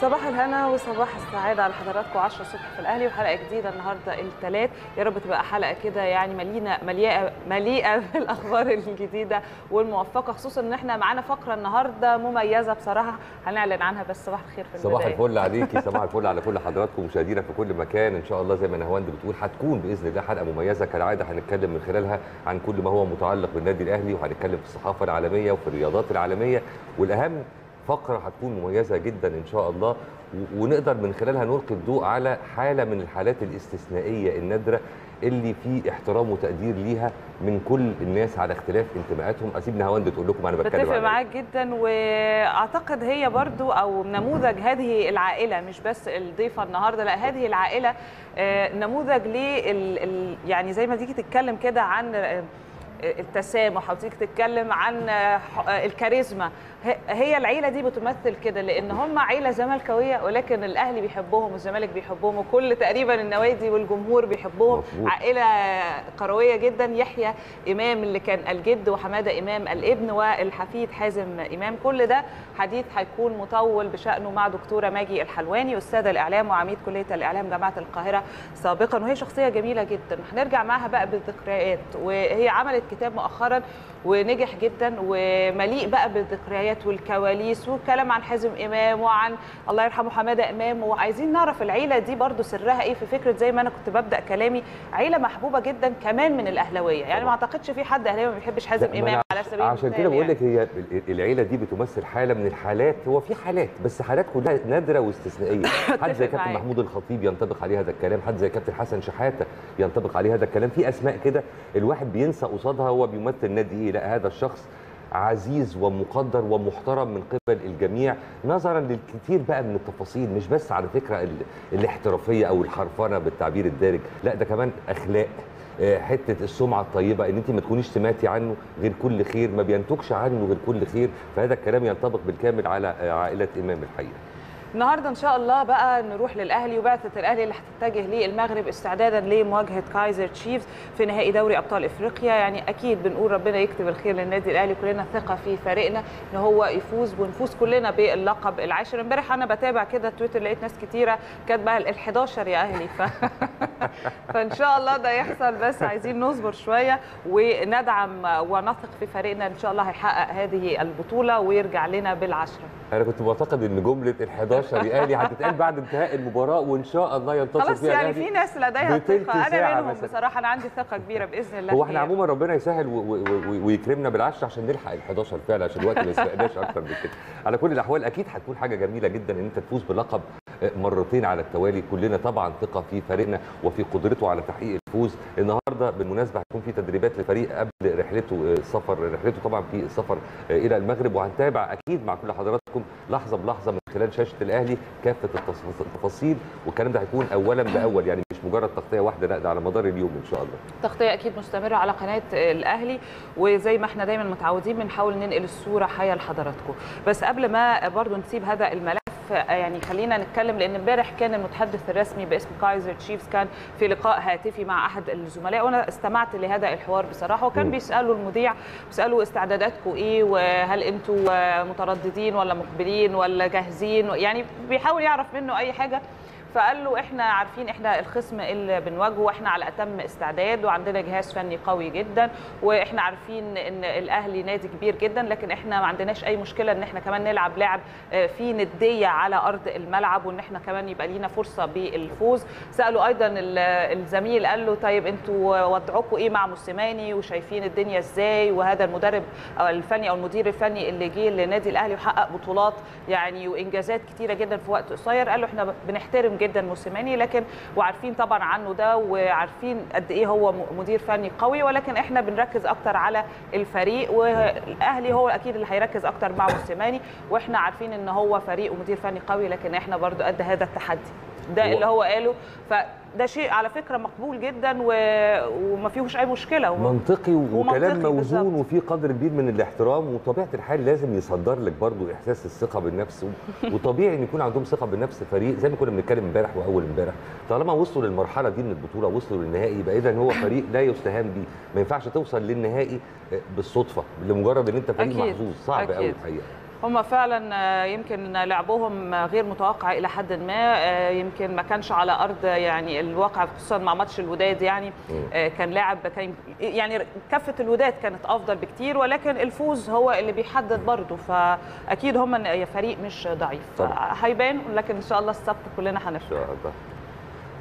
صباح الهنا وصباح السعادة على حضراتكم 10 الصبح في الأهلي وحلقة جديدة النهاردة الثلاث يا رب تبقى حلقة كده يعني مليئة مليئة مليئة بالأخبار الجديدة والموفقة خصوصا إن إحنا معانا فقرة النهاردة مميزة بصراحة. هنعلن عنها بس صباح الخير في صباح البداية. الفل عليكي صباح الفل على كل حضراتكم مشاهدينا في كل مكان. إن شاء الله زي ما نهاوند بتقول هتكون بإذن الله حلقة مميزة. كالعادة هنتكلم من خلالها عن كل ما هو متعلق بالنادي الأهلي وهنتكلم في الصحافة العالمية وفي الرياضات العالمية. والأهم فقرة هتكون مميزة جدا إن شاء الله ونقدر من خلالها نلقي الضوء على حالة من الحالات الاستثنائية النادرة اللي في احترام وتقدير ليها من كل الناس على اختلاف انتماءاتهم اسيب نهاوند تقول لكم أنا بتكلم بتفق إيه. معاك جدا وأعتقد هي برضو أو نموذج هذه العائلة مش بس الضيفة النهارده لا هذه العائلة آه، نموذج ال- يعني زي ما تيجي تتكلم كده عن آه، التسامح أو تيجي تتكلم عن آه، الكاريزما هي العيلة دي بتمثل كده لأن هم عيلة زملكاوية ولكن الأهلي بيحبهم والزمالك بيحبهم وكل تقريبا النوادي والجمهور بيحبهم. مظبوط. عائلة قروية جدا يحيى إمام اللي كان الجد وحمادة إمام الابن والحفيد حازم إمام. كل ده حديث هيكون مطول بشأنه مع دكتورة ماجي الحلواني أستاذة الإعلام وعميد كلية الإعلام جامعة القاهرة سابقا. وهي شخصية جميلة جدا. هنرجع معاها بقى بالذكريات. وهي عملت كتاب مؤخرا ونجح جدا ومليء بقى بالذكريات والكواليس والكلام عن حازم إمام وعن الله يرحمه حمادة إمام. وعايزين نعرف العيلة دي برضو سرها إيه في فكرة زي ما أنا كنت ببدأ كلامي. عيلة محبوبة جدا كمان من الأهلاوية. يعني ما. أعتقدش في حد أهلاوي ما بيحبش حازم إمام على سبيل عشان المثال كده بقول يعني. لك هي ال- العيلة دي بتمثل حالة من الحالات. هو في حالات بس حالات كلها نادرة واستثنائية. حد زي كابتن. محمود الخطيب ينطبق عليه هذا الكلام. حد زي كابتن حسن شحاتة ينطبق عليه هذا الكلام. في أسماء كده الواحد بينسى قصادها هو بيمثل نادي إيه. لا هذا الشخص عزيز ومقدر ومحترم من قبل الجميع. نظرا للكثير بقى من التفاصيل مش بس على فكرة ال- الاحترافية أو الحرفنة بالتعبير الدارج لا ده كمان أخلاق آه، حتة السمعة الطيبة إن أنت ما تكونيش سمعتي عنه غير كل خير ما بينتجش عنه غير كل خير. فهذا الكلام ينطبق بالكامل على آه، عائلة إمام الحقيقة. النهارده إن شاء الله بقى نروح للأهلي وبعثة الأهلي اللي هتتجه للمغرب استعدادا لمواجهة كايزر تشيفز في نهائي دوري أبطال إفريقيا. يعني أكيد بنقول ربنا يكتب الخير للنادي الأهلي كلنا ثقة في فريقنا إن هو يفوز ونفوز كلنا باللقب العاشر. امبارح أنا بتابع كده تويتر لقيت ناس كتيرة كاتبة ال 11 يا أهلي. ف... فإن شاء الله ده يحصل بس عايزين نصبر شوية وندعم ونثق في فريقنا. إن شاء الله هيحقق هذه البطولة ويرجع لنا بالعشرة. أنا كنت معتقد إن جملة ال 11 يا أهلي هتتقال بعد انتهاء المباراة وإن شاء الله ينتصر خلاص يعني في ناس لديها ثقه أنا منهم مثلاً. بصراحة أنا عندي ثقة كبيرة بإذن الله هو إحنا. عموما ربنا يسهل ويكرمنا بالعشر عشان نلحق ال 11 فعلا عشان الوقت ما يسبقناش أكتر من كده على كل الأحوال أكيد هتكون حاجة جميلة جدا إن أنت تفوز بلقب مرتين على التوالي كلنا طبعا ثقة في فريقنا وفي قدرته على تحقيق الفوز. النهارده بالمناسبة هيكون في تدريبات لفريق قبل رحلته السفر رحلته طبعا في السفر إلى المغرب. وهنتابع أكيد مع كل حضراتكم لحظة بلحظة من خلال شاشة الأهلي كافة التفاصيل. والكلام ده هيكون اولا بأول يعني مش مجرد تغطية واحدة لا ده على مدار اليوم إن شاء الله. تغطية أكيد مستمرة على قناة الأهلي. وزي ما إحنا دايما متعودين بنحاول ننقل الصورة حيه لحضراتكم. بس قبل ما برضو نسيب هذا الملف يعني خلينا نتكلم لأن امبارح كان المتحدث الرسمي باسم كايزر تشيفز كان في لقاء هاتفي مع أحد الزملاء وأنا استمعت لهذا الحوار بصراحة وكان مم. بيسألوا المذيع بيسألوا استعداداتكم إيه وهل أنتم مترددين ولا مقبلين ولا جاهزين يعني بيحاول يعرف منه أي حاجة فقال له إحنا عارفين إحنا الخصم اللي بنواجهه وإحنا على أتم استعداد وعندنا جهاز فني قوي جدا وإحنا عارفين إن الأهلي نادي كبير جدا لكن إحنا ما عندناش أي مشكلة إن إحنا كمان نلعب لعب آه، فيه ندية على أرض الملعب وإن إحنا كمان يبقى لينا فرصة بالفوز. سألوا أيضا ال- الزميل قال له طيب أنتوا وضعكم إيه مع موسيماني؟ وشايفين الدنيا إزاي؟ وهذا المدرب الفني أو المدير الفني اللي جه للنادي الأهلي وحقق بطولات يعني وإنجازات كتيرة جدا في وقت قصير. قال له إحنا بنحترم جدا موسيماني لكن وعارفين طبعا عنه ده وعارفين قد إيه هو مدير فني قوي. ولكن إحنا بنركز أكتر على الفريق والأهلي هو أكيد اللي هيركز أكتر مع موسيماني. وإحنا عارفين إن هو فريق ومدير فني قوي لكن إحنا برضو قد هذا التحدي. ده اللي هو قاله فده شيء على فكرة مقبول جدا و... وما فيهوش أي مشكلة و... منطقي وكلام موزون. وفي قدر كبير من الاحترام وطبيعة الحال لازم يصدر لك برضو إحساس الثقة بالنفس و- وطبيعي إن يكون عندهم ثقة بالنفس فريق زي ما كنا بنتكلم امبارح وأول امبارح طالما وصلوا للمرحلة دي من البطولة وصلوا للنهائي يبقى اذا هو فريق لا يستهان بيه ما ينفعش توصل للنهائي بالصدفة لمجرد إن أنت فريق. محظوظ صعب قوي. الحقيقة هم فعلا آه، يمكن لعبهم غير متوقع إلى حد ما. آه، يمكن ما كانش على أرض يعني الواقع خصوصا مع ماتش الوداد يعني آه، كان لاعب كان يعني كفة الوداد كانت أفضل بكتير ولكن الفوز هو اللي بيحدد برضه. فأكيد هم فريق مش ضعيف. هيبان لكن إن شاء الله السبت كلنا إن هنفرح شاء الله.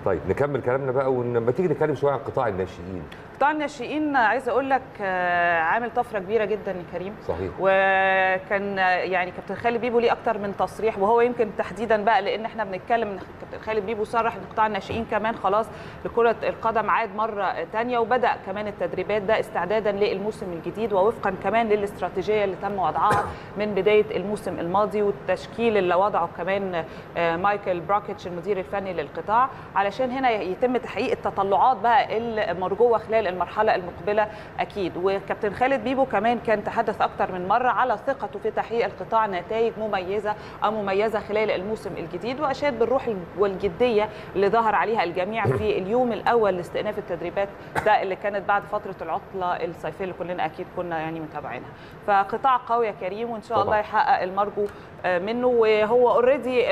طيب نكمل كلامنا بقى ولما تيجي نتكلم شوية عن قطاع الناشئين. قطاع الناشئين عايزة أقول لك آه، عامل طفرة كبيرة جدا يا كريم صحيح. وكان يعني كابتن خالد بيبو ليه أكتر من تصريح وهو يمكن تحديدا بقى لأن إحنا بنتكلم إن كابتن خالد بيبو صرح إن قطاع الناشئين كمان خلاص لكرة القدم عاد مرة تانية وبدأ كمان التدريبات ده استعدادا للموسم الجديد ووفقا كمان للاستراتيجية اللي تم وضعها من بداية الموسم الماضي والتشكيل اللي وضعه كمان آه، مايكل براكيتش المدير الفني للقطاع. علشان هنا يتم تحقيق التطلعات بقى المرجوة خلال المرحلة المقبلة أكيد وكابتن خالد بيبو كمان كان تحدث أكتر من مرة على ثقته في تحقيق القطاع نتائج مميزة أو مميزة خلال الموسم الجديد وأشاد بالروح والجدية اللي ظهر عليها الجميع في اليوم الأول لاستئناف التدريبات ده اللي كانت بعد فترة العطلة الصيفية اللي كلنا أكيد كنا يعني متابعينها فقطاع قوي يا كريم وإن شاء. الله يحقق المرجو منه وهو already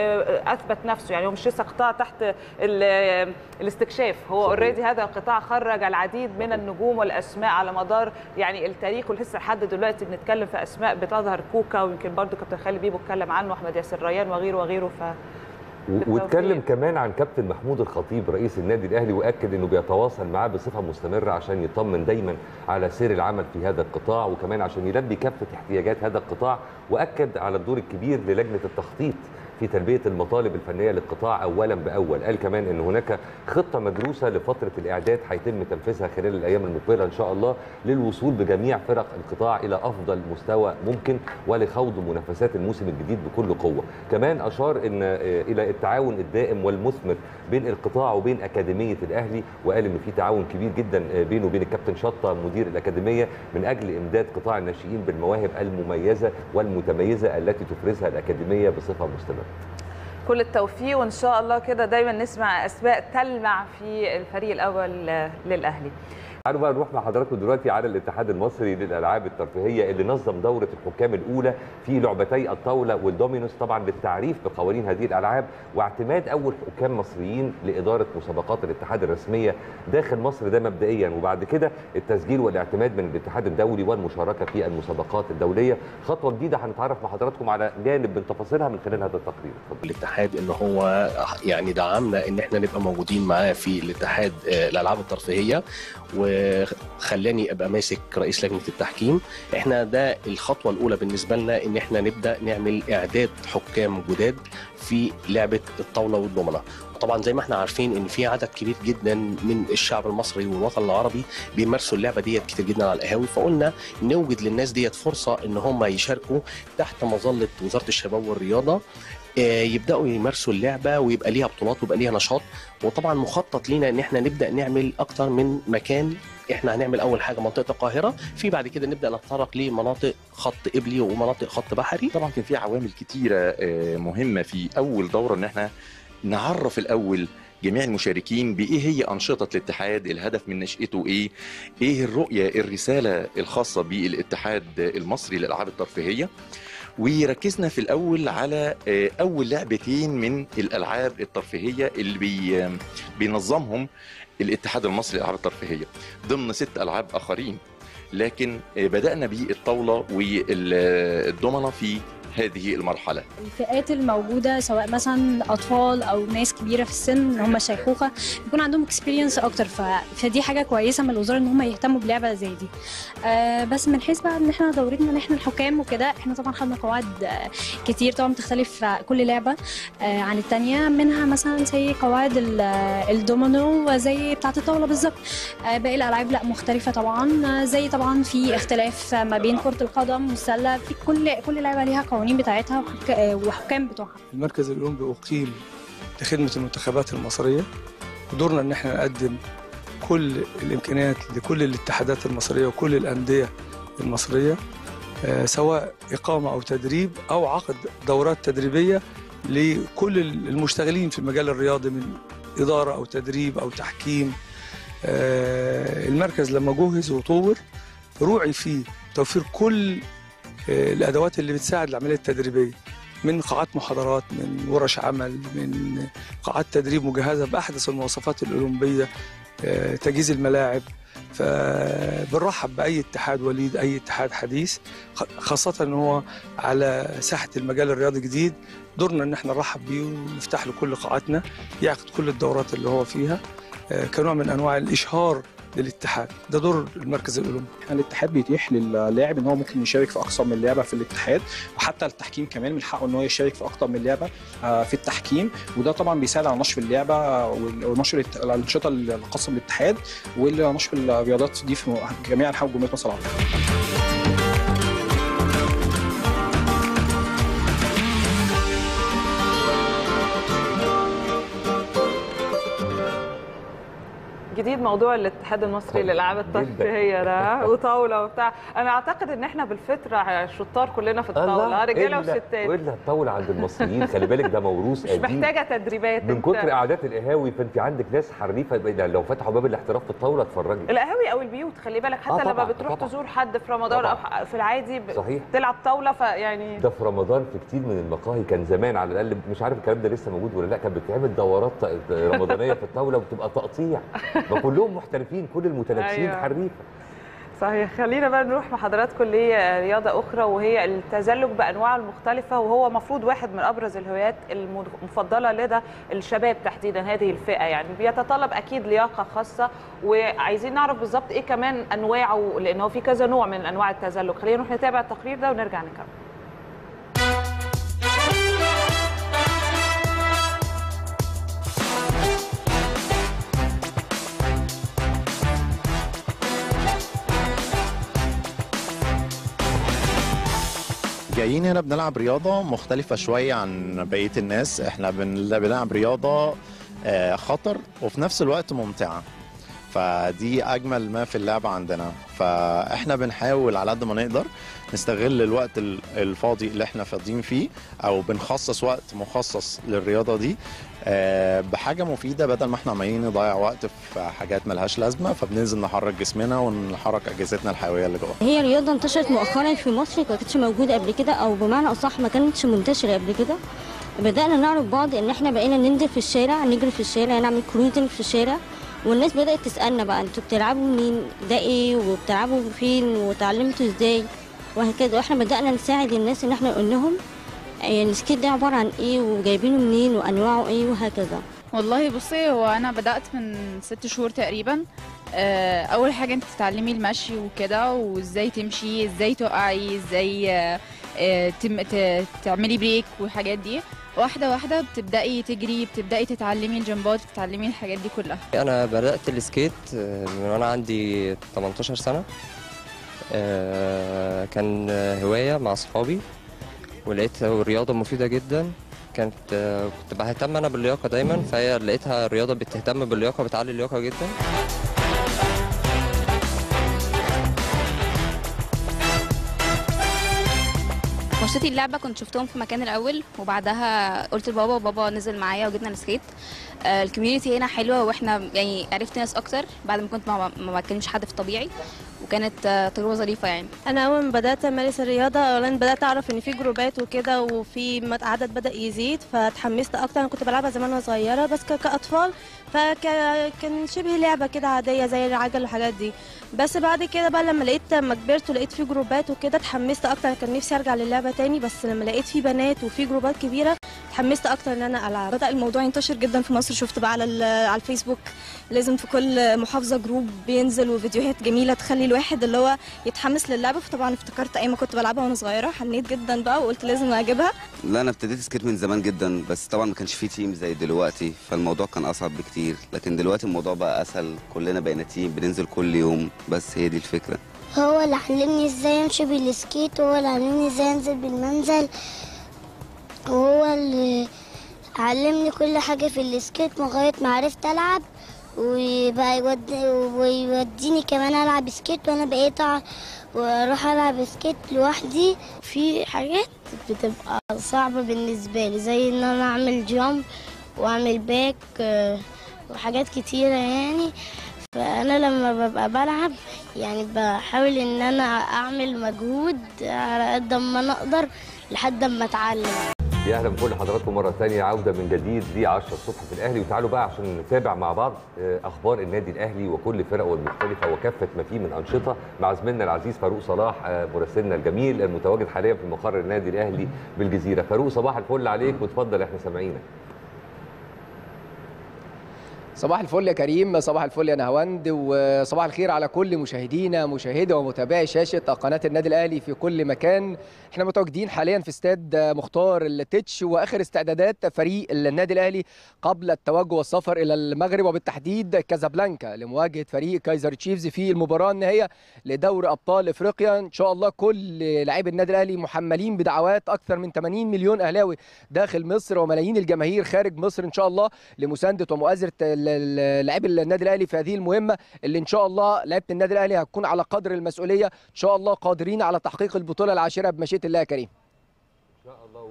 أثبت نفسه يعني هو مش لسه قطاع تحت ال- الاستكشاف هو. already هذا القطاع خرج العديد من النجوم والأسماء على مدار يعني التاريخ ولسه لحد دلوقتي بنتكلم في أسماء بتظهر كوكا ويمكن برضو كابتن خالد بيبو اتكلم عنه أحمد ياسر ريان وغيره وغيره ف. واتكلم كمان عن كابتن محمود الخطيب رئيس النادي الأهلي وأكد إنه بيتواصل معاه بصفة مستمرة عشان يطمن دايما على سير العمل في هذا القطاع وكمان عشان يلبي كافة احتياجات هذا القطاع وأكد على الدور الكبير للجنة التخطيط. في تلبية المطالب الفنية للقطاع اولا بأول. قال كمان إن هناك خطة مدروسة لفترة الإعداد هيتم تنفيذها خلال الأيام المقبلة إن شاء الله للوصول بجميع فرق القطاع إلى أفضل مستوى ممكن ولخوض منافسات الموسم الجديد بكل قوة. كمان أشار إن آه، إلى التعاون الدائم والمثمر بين القطاع وبين أكاديمية الأهلي وقال إن في تعاون كبير جدا آه، بينه وبين الكابتن شطة مدير الأكاديمية من أجل إمداد قطاع الناشئين بالمواهب المميزة والمتميزة التي تفرزها الأكاديمية بصفة مستمرة. كل التوفيق وإن شاء الله كده دايما نسمع أسماء تلمع في الفريق الأول للأهلي. تعالوا بقى نروح مع حضراتكم دلوقتي على الاتحاد المصري للألعاب الترفيهية اللي نظم دورة الحكام الأولى في لعبتي الطاولة والدومينوس طبعا للتعريف بقوانين هذه الألعاب واعتماد أول حكام مصريين لإدارة مسابقات الاتحاد الرسمية داخل مصر ده مبدئيا. وبعد كده التسجيل والاعتماد من الاتحاد الدولي والمشاركة في المسابقات الدولية. خطوة جديدة هنتعرف مع حضراتكم على جانب من تفاصيلها من خلال هذا التقرير. الاتحاد إن هو يعني دعمنا إن إحنا نبقى موجودين معاه في الاتحاد آه، الألعاب الترفيهية. وخلاني أبقى ماسك رئيس لجنة التحكيم. إحنا ده الخطوة الأولى بالنسبة لنا إن إحنا نبدأ نعمل إعداد حكام جداد في لعبة الطاولة والضمنة. طبعا زي ما إحنا عارفين إن في عدد كبير جدا من الشعب المصري والوطن العربي بيمارسوا اللعبة ديت كتير جدا على القهاوي. فقلنا نوجد للناس ديت فرصة إن هم يشاركوا تحت مظلة وزارة الشباب والرياضة. يبدأوا يمارسوا اللعبة ويبقى ليها بطولات ويبقى ليها نشاط. وطبعا مخطط لينا إن إحنا نبدأ نعمل أكتر من مكان. إحنا هنعمل أول حاجة منطقة القاهرة. في بعد كده نبدأ نتطرق لمناطق خط قبلي ومناطق خط بحري. طبعا كان في عوامل كتيرة آه، مهمة في أول دورة إن إحنا نعرف الأول جميع المشاركين بإيه هي أنشطة الاتحاد الهدف من نشأته إيه إيه الرؤية الرسالة الخاصة بالاتحاد المصري للألعاب الترفيهية. وركزنا في الأول على آه، أول لعبتين من الألعاب الترفيهية اللي بي بينظمهم الاتحاد المصري للألعاب الترفيهية. ضمن ست ألعاب آخرين. لكن آه، بدأنا بالطاولة والضمنه في هذه المرحلة. الفئات الموجودة سواء مثلا اطفال أو ناس كبيرة في السن اللي هم شيخوخة يكون عندهم اكسبيرينس أكتر ف... فدي حاجة كويسة من الوزارة إن هم يهتموا بلعبة زي دي. آه بس من حيث بقى إن إحنا دورتنا إن إحنا الحكام وكده إحنا طبعا خدنا قواعد كتير طبعا بتختلف كل لعبة آه عن التانية. منها مثلا زي قواعد ال- الدومينو زي بتاعة الطاولة بالظبط. آه باقي الألعاب لأ مختلفة طبعا. آه زي طبعا في اختلاف ما بين كرة القدم والسلة في كل كل لعبة ليها قوانين بتاعتها وحك- وحكام بتوعها. المركز الأولمبي أقيم لخدمة المنتخبات المصرية. ودورنا إن إحنا نقدم كل الإمكانيات لكل الاتحادات المصرية وكل الأندية المصرية آه، سواء إقامة أو تدريب أو عقد دورات تدريبية لكل المشتغلين في المجال الرياضي من إدارة أو تدريب أو تحكيم. آه، المركز لما جهز وطور روعي فيه توفير كل الأدوات اللي بتساعد العملية التدريبية. من قاعات محاضرات من ورش عمل من قاعات تدريب مجهزة بأحدث المواصفات الأولمبية آه، تجهيز الملاعب. فبنرحب بأي اتحاد وليد أي اتحاد حديث خاصة إن هو على ساحة المجال الرياضي جديد دورنا إن إحنا نرحب بيه ونفتح له كل قاعاتنا يعقد كل الدورات اللي هو فيها. آه، كنوع من أنواع الإشهار للاتحاد. ده دور المركز الأولمبي. يعني الاتحاد بيتيح للاعب إن هو ممكن يشارك في أكثر من لعبة في الاتحاد وحتى التحكيم كمان من حقه إن هو يشارك في أكثر من لعبة آه، في التحكيم. وده طبعا بيساعد على نشر اللعبة ونشر الأنشطة الخاصه بالاتحاد ونشر الرياضات دي في جميع أنحاء جمهوريه مصر العربية. جديد موضوع الاتحاد المصري للألعاب الترفيهية ده وطاولة وبتاع. أنا أعتقد إن إحنا بالفطرة شطار كلنا في الطاولة رجالة إلا- وستات. وإلا الطاولة عند المصريين خلي بالك ده موروث مش قديم. محتاجة تدريبات من. كتر قعدات القهاوي فأنت عندك ناس حريفة. يبقى لو فتحوا باب الاحتراف في الطاولة اتفرجي القهاوي أو البيوت خلي بالك. حتى آه لما بتروح طبعاً. تزور حد في رمضان أو طبعاً. في العادي ب- صحيح. تلعب طاولة فيعني ده في رمضان في كتير من المقاهي كان زمان على الأقل. مش عارف الكلام ده لسه موجود ولا لأ كان بتعمل دورات رمضانية في الطاولة وبتبقى تقطيع. ما كلهم محترفين كل المتنافسين أيوة. حريفة. صحيح. خلينا بقى نروح مع حضراتكم لرياضة أخرى وهي التزلج بأنواعه المختلفة وهو مفروض واحد من أبرز الهوايات المفضلة لدى الشباب تحديدا هذه الفئة. يعني بيتطلب أكيد لياقة خاصة وعايزين نعرف بالظبط إيه كمان أنواعه لأن هو في كذا نوع من أنواع التزلج. خلينا نروح نتابع التقرير ده ونرجع نكمل. جايين هنا بنلعب رياضة مختلفة شوية عن بقية الناس. إحنا بن- بنلعب رياضة آه، خطر وفي نفس الوقت ممتعة. فدي أجمل ما في اللعبة عندنا. فاحنا بنحاول على قد ما نقدر نستغل الوقت ال- الفاضي اللي إحنا فاضيين فيه أو بنخصص وقت مخصص للرياضة دي. آه، بحاجة مفيدة بدل ما إحنا عمالين نضيع وقت في حاجات ملهاش لازمة فبننزل نحرك جسمنا ونحرك أجهزتنا الحيوية اللي جوه. هي رياضة انتشرت مؤخرا في مصر ما كانتش موجودة قبل كده أو بمعنى أصح ما كانتش منتشرة قبل كده. بدأنا نعرف بعض إن إحنا بقينا ننزل في الشارع نجري في الشارع نعمل cruising في الشارع. والناس بدأت تسألنا بقى أنتوا بتلعبوا مين؟ ده إيه؟ وبتلعبوا فين؟ وتعلمتوا إزاي؟ وهكذا. وإحنا بدأنا نساعد الناس إن إحنا نقول لهم آه، ال skate ده عبارة عن إيه وجايبينه منين وأنواعه إيه وهكذا. والله بصي هو أنا بدأت من ست شهور تقريبا. آه، أول حاجة أنت تتعلمي المشي وكده وإزاي تمشي إزاي تقعي إزاي آه، آه، تم- ت- تعملي brake والحاجات دي. واحدة واحدة بتبدأي تجري بتبدأي تتعلمي الجمبات بتتعلمي الحاجات دي كلها. أنا بدأت ال skate من وأنا عندي 18 سنة. كان هواية مع اصحابي ولقيت الرياضه مفيدة جدا. كانت كنت بهتم أنا باللياقة دايما فهي لقيتها الرياضه بتهتم باللياقة بتعلي اللياقة جدا. ماتشاتي اللعبة كنت شفتهم في مكان الأول وبعدها قلت لبابا وبابا نزل معايا وجبنا ال skate. آه، ال community هنا حلوة وإحنا يعني عرفت ناس أكتر بعد ما كنت ما بتكلمش حد في الطبيعي. وكانت آه، تجربة ظريفة يعني. أنا أول ما بدأت أمارس الرياضة اولا بدأت أعرف إن في جروبات وكده وفي عدد بدأ يزيد فاتحمست أكتر. أنا كنت بلعبها زمان وأنا صغيرة بس كأطفال فكان شبه لعبة كده عادية زي العجل والحاجات دي. بس بعد كده بقى لما لقيت لما كبرت ولقيت في جروبات وكده اتحمست أكتر. كان نفسي أرجع للعبة تاني بس لما لقيت في بنات وفي جروبات كبيرة اتحمست أكتر ان أنا ألعب. بدأ الموضوع ينتشر جدا في مصر. شفت بقى على ال- على الفيسبوك لازم في كل محافظة جروب بينزل وفيديوهات جميلة تخلي الواحد اللي هو يتحمس للعبة فطبعا افتكرت أيام ما كنت بلعبها وأنا صغيرة. حنيت جدا بقى وقلت لازم أجيبها. لا أنا ابتديت skate من زمان جدا بس طبعا ما كانش فيه team زي دلوقتي فالموضوع كان أصعب بكتير. لكن دلوقتي الموضوع بقى أسهل. كلنا بقينا team بننزل كل يوم. بس هي دي الفكرة. هو اللي علمني إزاي أمشي بال skate وهو اللي علمني إزاي أنزل بالمنزل. وهو اللي علمني كل حاجة في ال skate لغاية ما عرفت ألعب وبقى يودي ويوديني كمان ألعب skate وأنا بقيت وأروح ألعب skate لوحدي. في حاجات بتبقى صعبة بالنسبة لي زي إن أنا أعمل jump وأعمل back وحاجات كتيرة يعني. فأنا لما ببقى بلعب يعني بحاول إن أنا أعمل مجهود على قد ما أنا أقدر لحد ما أتعلم. يا أهلا بكل حضراتكم مرة ثانية عودة من جديد ل 10 الصبح في الأهلي. وتعالوا بقى عشان نتابع مع بعض آه، أخبار النادي الأهلي وكل فرقه المختلفه وكافة ما فيه من أنشطة مع زميلنا العزيز فاروق صلاح آه، مراسلنا الجميل المتواجد حاليا في مقر النادي الأهلي بالجزيرة. فاروق صباح الفل عليك وتفضل إحنا سامعينك. صباح الفل يا كريم صباح الفل يا نهاوند وصباح الخير على كل مشاهدينا مشاهدي ومتابعي شاشة قناة النادي الأهلي في كل مكان. إحنا متواجدين حاليا في استاد مختار التتش وآخر استعدادات فريق النادي الأهلي قبل التوجه والسفر إلى المغرب. وبالتحديد كازابلانكا لمواجهة فريق كايزر تشيفز في المباراة النهائية لدوري أبطال إفريقيا. إن شاء الله كل لاعبي النادي الأهلي محملين بدعوات أكثر من 80 مليون أهلاوي داخل مصر وملايين الجماهير خارج مصر إن شاء الله لمساندة ومؤازرة لاعبي النادي الاهلي في هذه المهمة اللي إن شاء الله لعيبة النادي الاهلي هتكون على قدر المسؤولية إن شاء الله قادرين على تحقيق البطولة العاشرة بمشيئة الله يا كريم.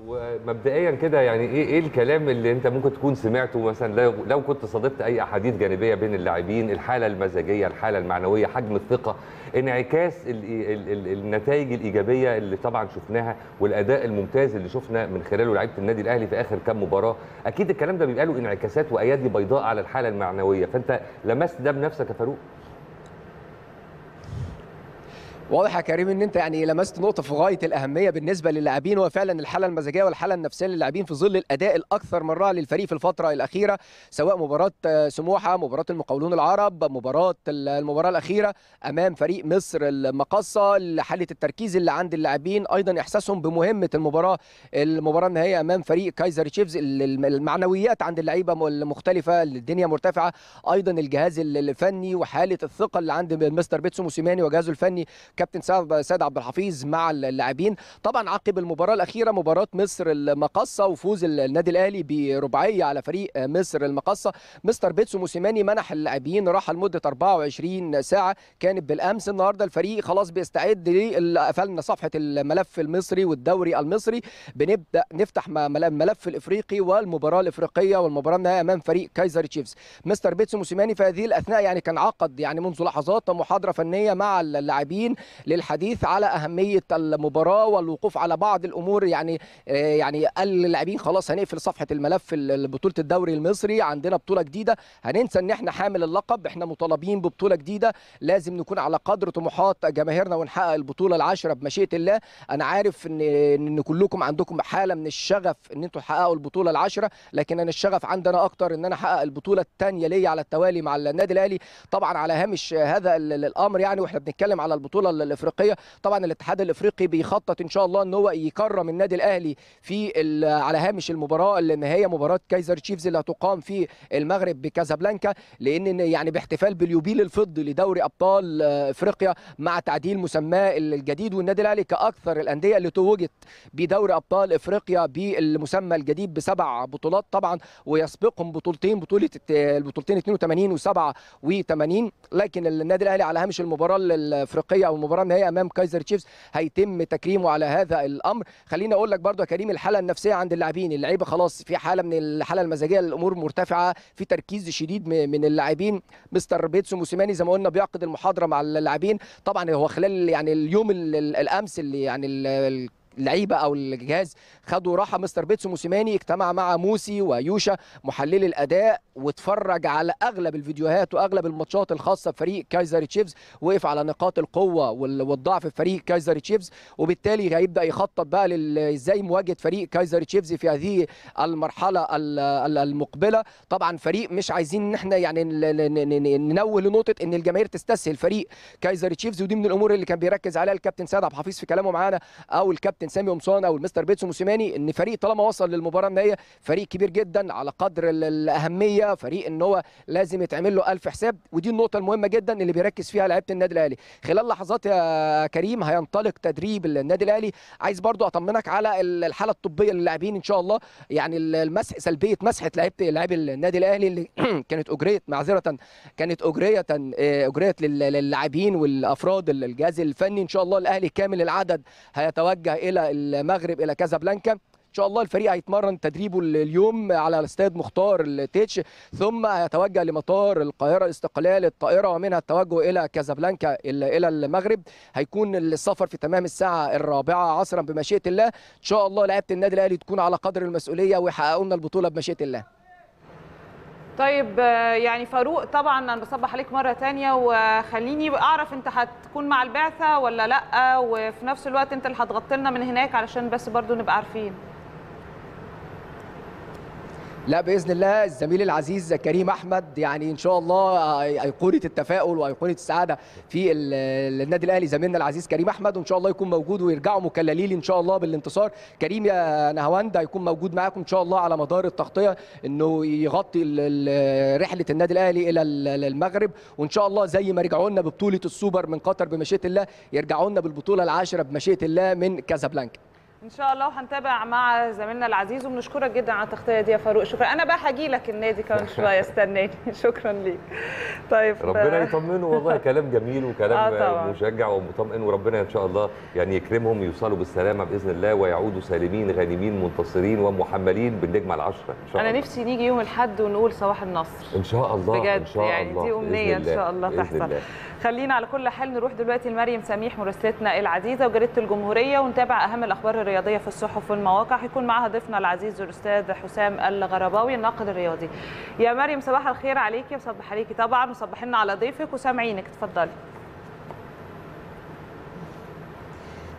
ومبدئيا كده يعني إيه إيه الكلام اللي أنت ممكن تكون سمعته مثلا لو, لو كنت صادفت أي أحاديث جانبية بين اللاعبين الحالة المزاجية الحالة المعنوية حجم الثقة؟ انعكاس ال ال ال النتائج الإيجابية اللي طبعا شفناها والأداء الممتاز اللي شفنا من خلاله لعيبة النادي الأهلي في آخر كام مباراة. أكيد الكلام ده بيبقى له انعكاسات وأيادي بيضاء على الحالة المعنوية. فأنت لمست ده بنفسك يا فاروق؟ واضح يا كريم إن أنت يعني لمست نقطة في غاية الأهمية بالنسبة للاعبين هو فعلا الحالة المزاجية والحالة النفسية للاعبين في ظل الأداء الأكثر من رائع للفريق في الفترة الأخيرة سواء مباراة سموحة مباراة المقاولون العرب مباراة المباراة الأخيرة أمام فريق مصر المقصه حالة التركيز اللي عند اللاعبين أيضا إحساسهم بمهمة المباراة المباراة النهائية أمام فريق كايزر تشيفز المعنويات عند اللعيبة المختلفة الدنيا مرتفعة أيضا الجهاز الفني وحالة الثقة اللي عند مستر بيتسو موسيماني وجهازه الفني كابتن سعد سيد عبد الحفيظ مع اللاعبين. طبعا عقب المباراة الأخيرة مباراة مصر المقصه وفوز النادي الأهلي برباعية على فريق مصر المقصه مستر بيتسو موسيماني منح اللاعبين راحه لمدة 24 ساعة. كانت بالأمس النهارده الفريق خلاص بيستعد قفلنا صفحة الملف المصري والدوري المصري. بنبدأ نفتح ملف الإفريقي والمباراة الإفريقية والمباراة النهائية أمام فريق كايزر تشيفز. مستر بيتسو موسيماني في هذه الأثناء يعني كان عقد يعني منذ لحظات محاضرة فنية مع اللاعبين. للحديث على أهمية المباراة والوقوف على بعض الأمور. يعني يعني قال للاعبين خلاص هنقفل صفحة الملف بطولة الدوري المصري عندنا بطولة جديدة. هننسى إن إحنا حامل اللقب. إحنا مطالبين ببطولة جديدة. لازم نكون على قدر طموحات جماهيرنا ونحقق البطولة العاشرة بمشيئة الله. أنا عارف إن إن كلكم عندكم حالة من الشغف إن أنتم تحققوا البطولة العاشرة لكن أنا الشغف عندنا أكتر إن أنا أحقق البطولة الثانية ليا على التوالي مع النادي الأهلي. طبعا على هامش هذا الأمر يعني وإحنا بنتكلم على البطولة الإفريقية. طبعا الاتحاد الإفريقي بيخطط إن شاء الله إن هو يكرم النادي الأهلي في على هامش المباراة النهائيه مباراة كايزر تشيفز اللي هتقام في المغرب بكازابلانكا لأن يعني باحتفال باليوبيل الفضي لدوري أبطال إفريقيا مع تعديل مسماه الجديد والنادي الأهلي كأكثر الأندية اللي توجت بدوري أبطال إفريقيا بالمسمى الجديد بسبع بطولات طبعا ويسبقهم بطولتين بطولة البطولتين 82 و87 لكن النادي الأهلي على هامش المباراة الإفريقية أو المباراة النهائية أمام كايزر تشيفز هيتم تكريمه على هذا الأمر. خليني أقول لك برضو يا كريم الحالة النفسية عند اللاعبين اللعيبة خلاص في حالة من الحالة المزاجية الأمور مرتفعة في تركيز شديد من اللاعبين. مستر بيتسو موسيماني زي ما قلنا بيعقد المحاضرة مع اللاعبين. طبعا هو خلال يعني اليوم الأمس اللي يعني اللعيبة أو الجهاز خدوا راحة. مستر بيتسو موسيماني اجتمع مع موسي ويوشا محللي الأداء واتفرج على أغلب الفيديوهات وأغلب الماتشات الخاصة بفريق كايزر تشيفز. وقف على نقاط القوة والضعف في فريق كايزر تشيفز. وبالتالي هيبدأ يخطط بقى إزاي مواجهه فريق كايزر تشيفز في هذه المرحلة المقبلة. طبعا فريق مش عايزين إن إحنا يعني ننوه لنقطه إن الجماهير تستسهل فريق كايزر تشيفز. ودي من الأمور اللي كان بيركز عليها الكابتن سيد عبد الحفيظ في كلامه معانا أو الكابتن سامي قمصان أو المستر بيتسو موسيماني إن فريق طالما وصل للمباراة النهائية فريق كبير جدا على قدر الأهمية فريق إن هو لازم يتعمل له ألف حساب. ودي النقطة المهمة جدا اللي بيركز فيها لعيبة النادي الأهلي. خلال لحظات يا كريم هينطلق تدريب النادي الأهلي. عايز برضو أطمنك على الحالة الطبية للاعبين إن شاء الله. يعني المسح سلبية مسحة لعيبه لاعبي النادي الأهلي اللي كانت اجريت معذرة كانت أجرية اجريت للاعبين والأفراد الجهاز الفني إن شاء الله. الأهلي كامل العدد هيتوجه إلى المغرب إلى كازابلانكا. إن شاء الله الفريق هيتمرن تدريبه اليوم على استاد مختار التيتش ثم هيتوجه لمطار القاهرة استقلال الطائره ومنها التوجه إلى كازابلانكا إلى المغرب. هيكون السفر في تمام الساعة الرابعة عصرا بمشيئة الله. إن شاء الله لعيبة النادي الأهلي تكون على قدر المسؤولية ويحققوا لنا البطولة بمشيئة الله. طيب آه، يعني فاروق طبعا أنا بصبح عليك مرة تانية وخليني أعرف أنت هتكون مع البعثة ولا لأ؟ وفي نفس الوقت أنت اللي هتغطي لنا من هناك علشان بس برضو نبقى عارفين. لا بإذن الله الزميل العزيز كريم أحمد يعني إن شاء الله أيقونة التفاؤل وأيقونة السعادة في ال- النادي الأهلي. زميلنا العزيز كريم أحمد وان شاء الله يكون موجود ويرجعوا مكللين إن شاء الله بالانتصار. كريم يا نهاوند هيكون موجود معاكم إن شاء الله على مدار التغطية إنه يغطي رحلة النادي الأهلي إلى ال- المغرب. وإن شاء الله زي ما رجعوا لنا ببطولة السوبر من قطر بمشيئة الله يرجعوا لنا بالبطولة العاشرة بمشيئة الله من كازابلانكا. إن شاء الله وهنتابع مع زميلنا العزيز وبنشكرك جدا على التغطية دي يا فاروق. شكرا. أنا بقى هاجي لك النادي كمان شوية استناني. شكرا ليك. طيب. ربنا يطمنه والله. كلام جميل وكلام آه. مشجع ومطمئن وربنا إن شاء الله يعني يكرمهم يوصلوا بالسلامة بإذن الله ويعودوا سالمين غانمين منتصرين ومحملين بالنجمة العشرة إن شاء أنا الله. نفسي نيجي يوم الأحد ونقول صباح النصر. إن شاء الله بجد ان شاء يعني الله دي أمنية إن شاء الله تحصل. خلينا على كل حال نروح دلوقتي لمريم سميح مراسلتنا العزيزة وجريدة الجمهورية ونتابع أهم الأخبار الرياضية في الصحف والمواقع. هيكون معاها ضيفنا العزيز الأستاذ حسام الغرباوي الناقد الرياضي. يا مريم صباح الخير عليكي وصبح عليكي طبعا وصبح لنا على ضيفك وسامعينك. اتفضلي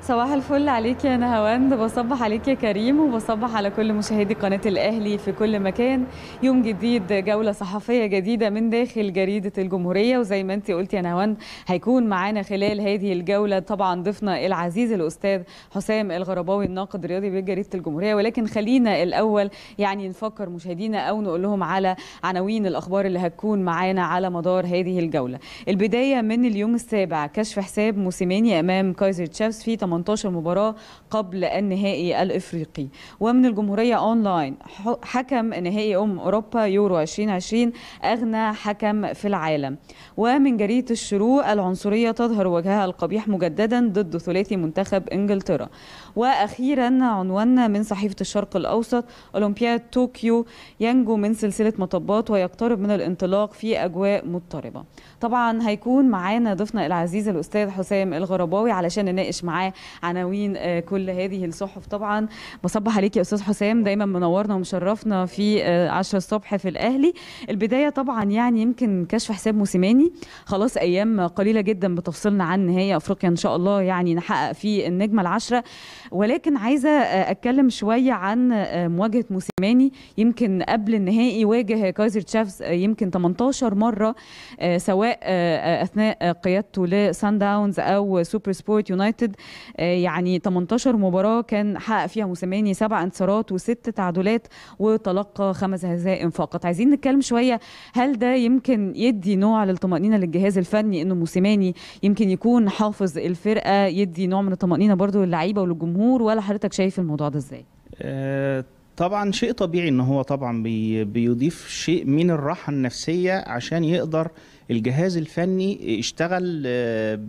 صباح الفل عليك يا نهاوند. بصبح عليك يا كريم وبصبح على كل مشاهدي قناة الأهلي في كل مكان. يوم جديد جولة صحفية جديدة من داخل جريدة الجمهورية. وزي ما انت قلت يا نهاوند هيكون معانا خلال هذه الجولة طبعا ضيفنا العزيز الأستاذ حسام الغرباوي الناقد الرياضي بجريدة الجمهورية. ولكن خلينا الأول يعني نفكر مشاهدينا أو نقول لهم على عناوين الأخبار اللي هتكون معانا على مدار هذه الجولة. البداية من اليوم السابع كشف حساب موسيماني أمام كايزر تشيفز في 18 مباراة قبل النهائي الإفريقي. ومن الجمهورية أونلاين حكم نهائي أم أوروبا يورو 2020 أغنى حكم في العالم. ومن جريدة الشروق العنصرية تظهر وجهها القبيح مجددا ضد ثلاثي منتخب إنجلترا. وأخيرا عنواننا من صحيفة الشرق الأوسط أولمبياد طوكيو ينجو من سلسلة مطبات ويقترب من الانطلاق في أجواء مضطربة. طبعا هيكون معانا ضيفنا العزيز الأستاذ حسام الغرباوي علشان نناقش معاه عناوين آه، كل هذه الصحف. طبعا بصبح عليك يا أستاذ حسام دايما منورنا ومشرفنا في آه، 10 الصبح في الأهلي. البداية طبعا يعني يمكن كشف حساب موسيماني. خلاص أيام قليلة جدا بتفصلنا عن نهائي أفريقيا إن شاء الله يعني نحقق فيه النجمة العشرة. ولكن عايزة آه، أتكلم شوية عن آه، مواجهة موسيماني. يمكن قبل النهائي واجه كايزر تشيفز آه، يمكن 18 مرة آه، سواء آه، آه، آه، قيادته لسان داونز أو سوبر سبورت يونايتد. آه، يعني 18 مباراة كان حقق فيها موسيماني سبع انتصارات وست تعادلات وتلقى خمس هزائم فقط عايزين نتكلم شوية هل ده يمكن يدي نوع للطمأنينة للجهاز الفني إنه موسيماني يمكن يكون حافظ الفرقة يدي نوع من الطمأنينة برضو للعيبة وللجمهور ولا حضرتك شايف الموضوع ده إزاي؟ آه، طبعا شيء طبيعي إن هو طبعا بي بيضيف شيء من الراحة النفسية عشان يقدر الجهاز الفني يشتغل آه،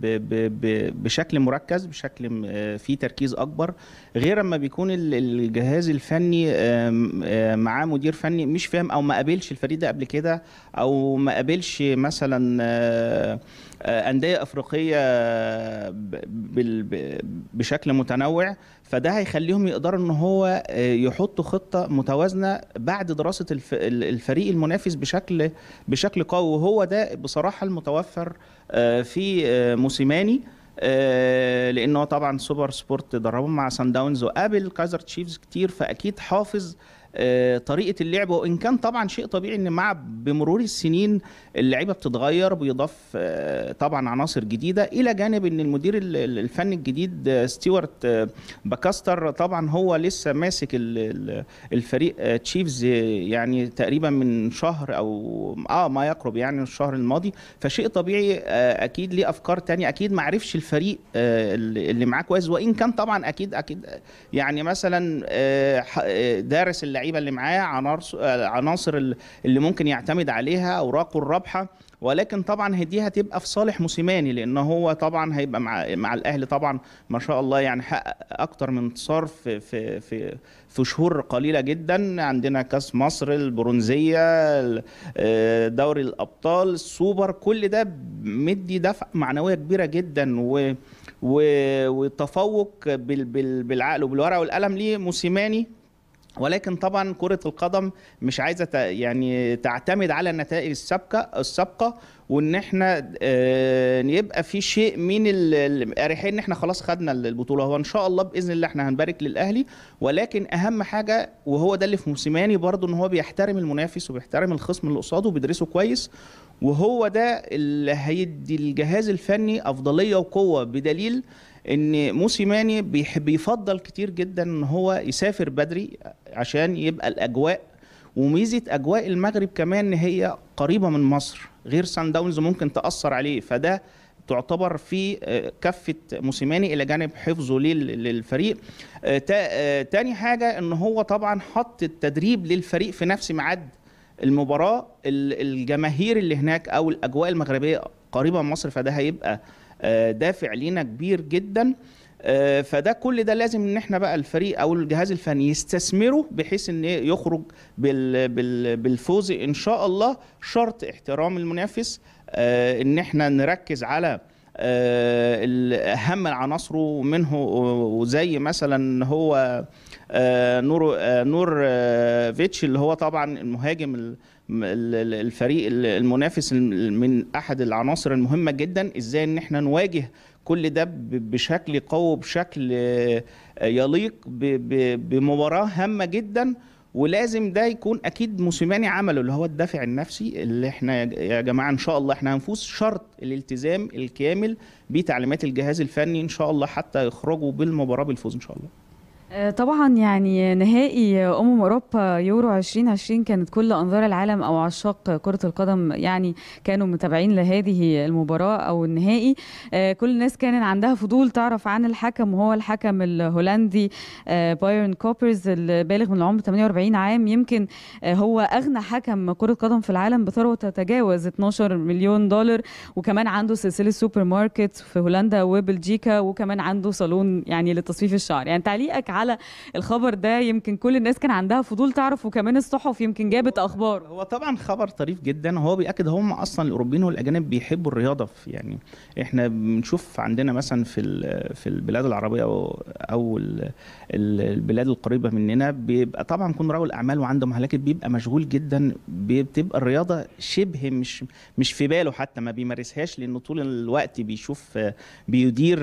بشكل مركز بشكل آه، فيه تركيز أكبر غير أما بيكون ال- الجهاز الفني آه، معاه مدير فني مش فاهم أو ما قابلش الفريق ده قبل كده أو ما قابلش مثلا أندية أفريقية بشكل متنوع فده هيخليهم يقدروا إن هو آه، يحطوا خطة متوازنة بعد دراسة الف- ال- الفريق المنافس بشكل بشكل قوي. وهو ده بصراحة المتوفر آه، في آه، موسيماني آه، لأنه طبعا سوبر سبورت دربهم مع سان داونز وقابل كايزر تشيفز كتير فأكيد حافظ آه، طريقة اللعب. وإن كان طبعا شيء طبيعي إن مع بمرور السنين اللعيبة بتتغير بيضاف آه، طبعا عناصر جديدة. إلى جانب إن المدير ال- ال- الفني الجديد آه، ستيوارت آه، باكستر طبعا هو لسه ماسك ال- ال- الفريق آه، تشيفز آه، يعني تقريبا من شهر أو آه ما يقرب يعني الشهر الماضي. فشيء طبيعي آه، أكيد ليه أفكار تانية. أكيد ما عرفش الفريق آه، اللي معاه كويس. وإن كان طبعا أكيد أكيد يعني مثلا آه، آه، دارس اللعيبة اللعيبة اللي معاه عناصر آه، عناصر ال- اللي ممكن يعتمد عليها أوراقه الرابحة. ولكن طبعا دي هتبقى في صالح موسيماني لأن هو طبعا هيبقى مع مع الأهلي طبعا ما شاء الله يعني حقق أكتر من انتصار في في في في شهور قليلة جدا. عندنا كأس مصر البرونزية ال- آه، دوري الأبطال السوبر كل ده مدي دفعه معنوية كبيرة جدا و و- وتفوق بال بال بالعقل وبالورقة والقلم لموسيماني. ولكن طبعا كرة القدم مش عايزة يعني تعتمد على النتائج السابقة السابقة وإن إحنا آه، يبقى في شيء من ال- الاريحيه إن إحنا خلاص خدنا البطولة. هو إن شاء الله بإذن الله إحنا هنبارك للأهلي. ولكن أهم حاجة وهو ده اللي في موسيماني برضو إن هو بيحترم المنافس وبيحترم الخصم اللي قصاده وبيدرسه كويس. وهو ده اللي هيدي الجهاز الفني أفضلية وقوة بدليل إن موسيماني يفضل كتير جدا إن هو يسافر بدري عشان يبقى الأجواء وميزة أجواء المغرب كمان إن هي قريبة من مصر غير سان داونز ممكن تأثر عليه فده تعتبر في آه، كفة موسيماني إلى جانب حفظه لل- للفريق. آه، آه، تاني حاجة إن هو طبعا حط التدريب للفريق في نفس ميعاد المباراة ال- الجماهير اللي هناك أو الأجواء المغربية قريبة من مصر فده هيبقى دافع لينا كبير جدا. آه، فده كل ده لازم إن إحنا بقى الفريق أو الجهاز الفني يستثمره بحيث إن يخرج بال بال بالفوز إن شاء الله. شرط احترام المنافس آه، إن إحنا نركز على آه، أهم العناصر منه وزي مثلا هو آه، نور آه، نور آه، فيتش اللي هو طبعا المهاجم ال- ال- ال- الفريق ال- المنافس ال- من أحد العناصر المهمة جدا إزاي إن إحنا نواجه كل ده بشكل قوي بشكل آه، يليق بمباراة هامة جدا. ولازم ده يكون أكيد موسيماني عمله اللي هو الدافع النفسي اللي إحنا يا جماعة إن شاء الله إحنا هنفوز شرط الالتزام الكامل بتعليمات الجهاز الفني إن شاء الله حتى يخرجوا بالمباراة بالفوز إن شاء الله. طبعا يعني نهائي أمم أوروبا يورو 2020 كانت كل أنظار العالم أو عشاق كرة القدم يعني كانوا متابعين لهذه المباراة أو النهائي. آه، كل الناس كان عندها فضول تعرف عن الحكم وهو الحكم الهولندي آه، بايرن كوبرز البالغ من العمر 48 عام. يمكن آه، هو أغنى حكم كرة قدم في العالم بثروة تتجاوز 12 مليون دولار وكمان عنده سلسلة سوبر ماركت في هولندا وبلجيكا وكمان عنده صالون يعني لتصفيف الشعر. يعني تعليقك على الخبر ده يمكن كل الناس كان عندها فضول تعرف وكمان الصحف يمكن جابت أخبار. هو طبعا خبر طريف جدا وهو بيأكد هم أصلا الأوروبيين والأجانب بيحبوا الرياضة. في يعني إحنا بنشوف عندنا مثلا في في البلاد العربية أو أو ال- ال- البلاد القريبة مننا بيبقى طبعا كون رجل اعمال وعنده مهلكة بيبقى مشغول جدا بتبقى الرياضة شبه مش مش في باله حتى ما بيمارسهاش لأنه طول الوقت بيشوف بيدير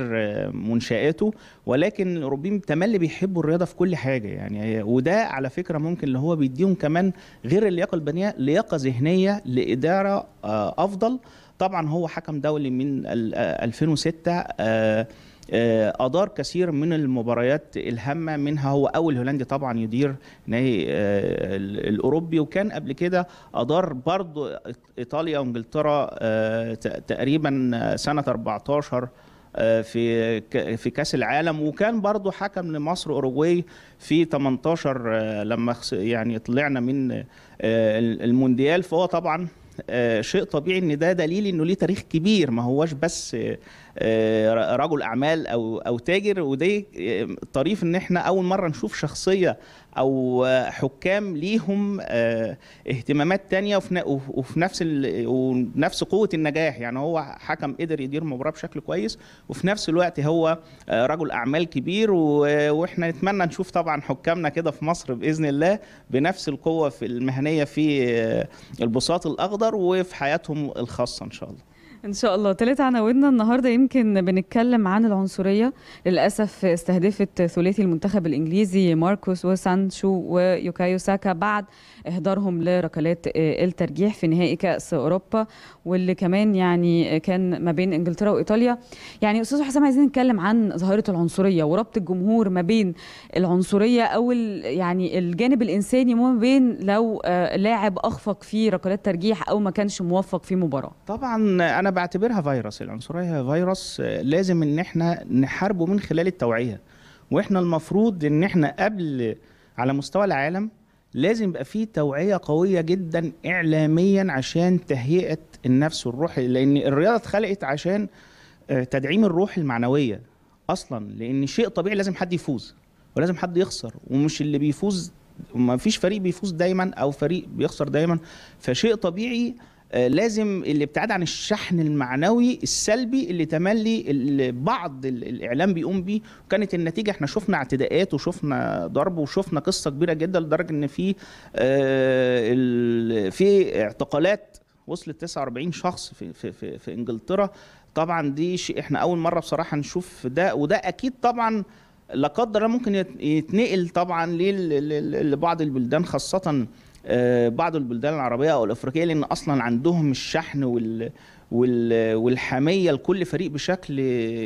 منشآته. ولكن الأوروبيين تملي بيحبوا الرياضة في كل حاجة يعني وده على فكرة ممكن اللي هو بيديهم كمان غير اللياقة البدنيه لياقة ذهنية لإدارة آه، أفضل. طبعا هو حكم دولي من ال- آه، 2006 آه، آه، آدار كثير من المباريات الهامة منها هو أول هولندي طبعا يدير نهائي ال- الأوروبي. وكان قبل كده آدار برضو آه، ت- تقريبا سنة 14 آه، في ك- في كأس العالم. وكان برضو حكم لمصر اوروجواي في 18 آه، لما يعني طلعنا من آه، المونديال. فهو طبعا آه، شيء طبيعي إن ده دليل إنه ليه تاريخ كبير. ما هوش بس آه، آه، رجل أعمال أو أو تاجر. آه، طريف إن إحنا أول مرة نشوف شخصية أو حكام ليهم آه، اهتمامات تانية وفي نفس ونفس قوة النجاح. يعني هو حكم قدر يدير مباراه بشكل كويس وفي نفس الوقت هو آه، رجل أعمال كبير وإحنا نتمنى نشوف طبعا حكامنا كده في مصر بإذن الله بنفس القوة في المهنية في آه، البساط الأخضر وفي حياتهم الخاصة إن شاء الله. إن شاء الله. تالت عناويننا النهارده يمكن بنتكلم عن العنصرية. للأسف استهدفت ثلاثي المنتخب الإنجليزي ماركوس وسانشو ويوكايو ساكا بعد إهدارهم لركلات آه، الترجيح في نهائي كأس أوروبا. واللي كمان يعني كان ما بين إنجلترا وإيطاليا. يعني أستاذ حسام عايزين نتكلم عن ظاهرة العنصرية وربط الجمهور ما بين العنصرية أو يعني الجانب الإنساني وما بين لو آه، لاعب أخفق في ركلات ترجيح أو ما كانش موفق في مباراة. طبعا أنا بعتبرها فيروس. العنصرية فيروس آه، لازم إن إحنا نحاربه من خلال التوعية. وإحنا المفروض إن إحنا قبل على مستوى العالم لازم يبقى فيه توعية قوية جدا اعلاميا عشان تهيئة النفس والروح لأن الرياضة اتخلقت عشان آه، تدعيم الروح المعنوية أصلا لأن شيء طبيعي لازم حد يفوز ولازم حد يخسر ومش اللي بيفوز ما فيش فريق بيفوز دايما أو فريق بيخسر دايما فشيء طبيعي لازم الابتعاد عن الشحن المعنوي السلبي اللي تملي بعض ال- الإعلام بيقوم بيه. وكانت النتيجة إحنا شفنا اعتداءات وشفنا ضرب وشفنا قصة كبيرة جدا لدرجة إن في آه، في اعتقالات وصلت 49 شخص في في في, في إنجلترا. طبعا دي شيء إحنا أول مرة بصراحة نشوف ده. وده أكيد طبعا لا قدر ممكن يت- يتنقل طبعا لبعض البلدان خاصة آه، بعض البلدان العربية أو الأفريقية لأن أصلا عندهم الشحن وال وال والحمية لكل فريق بشكل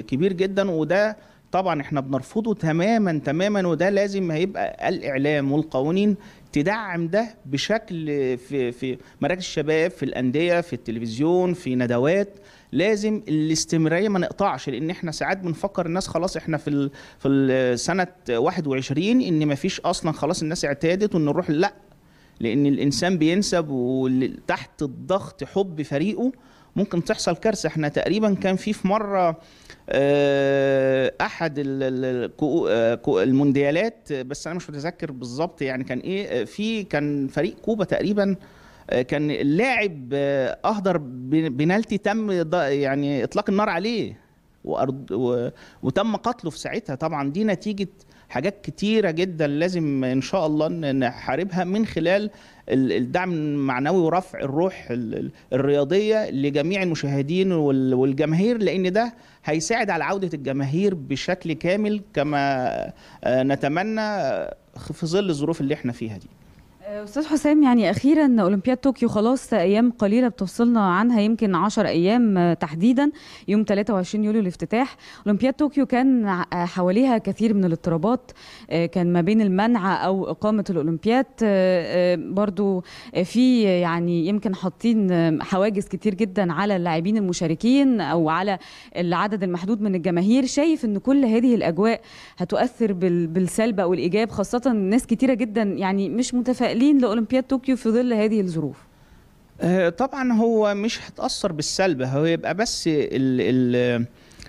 كبير جدا وده طبعا إحنا بنرفضه تماما تماما وده لازم هيبقى الإعلام والقوانين تدعم ده بشكل في في مراكز الشباب في الأندية في التلفزيون في ندوات. لازم الاستمرارية ما نقطعش لأن إحنا ساعات بنفكر الناس خلاص إحنا في في سنه 21 إن ما فيش أصلا خلاص الناس اعتادت وان نروح لأ. لأن الإنسان بينسب وتحت الضغط حب فريقه ممكن تحصل كارثة إحنا تقريبا كان في في مرة آه، أحد آه، المونديالات بس أنا مش متذكر بالظبط يعني كان إيه آه، في كان فريق كوبا تقريبا كان اللاعب أهدر بن- بنالتي تم يعني إطلاق النار عليه. وتم قتله في ساعتها طبعا دي نتيجة حاجات كتيرة جدا لازم إن شاء الله نحاربها من خلال ال- الدعم المعنوي ورفع الروح ال- ال- الرياضية لجميع المشاهدين وال- والجماهير لأن ده هيساعد على عودة الجماهير بشكل كامل كما آه، نتمنى في ظل الظروف اللي إحنا فيها دي. أستاذ حسام يعني أخيرا أولمبياد طوكيو خلاص أيام قليلة بتفصلنا عنها يمكن 10 أيام آه، تحديدا يوم 23 يوليو الافتتاح. أولمبياد طوكيو كان ع- حواليها كثير من الاضطرابات آه، كان ما بين المنع أو إقامة الأولمبياد آه، آه، برضو آه، في يعني يمكن حاطين آه، حواجز كتير جدا على اللاعبين المشاركين أو على العدد المحدود من الجماهير. شايف إن كل هذه الأجواء هتؤثر بال- بالسلب أو الإيجاب خاصة ناس كتيرة جدا يعني مش متفائلين لأولمبياد طوكيو في ظل هذه الظروف؟ آه، طبعا هو مش هتأثر بالسلب هو يبقى بس ال ال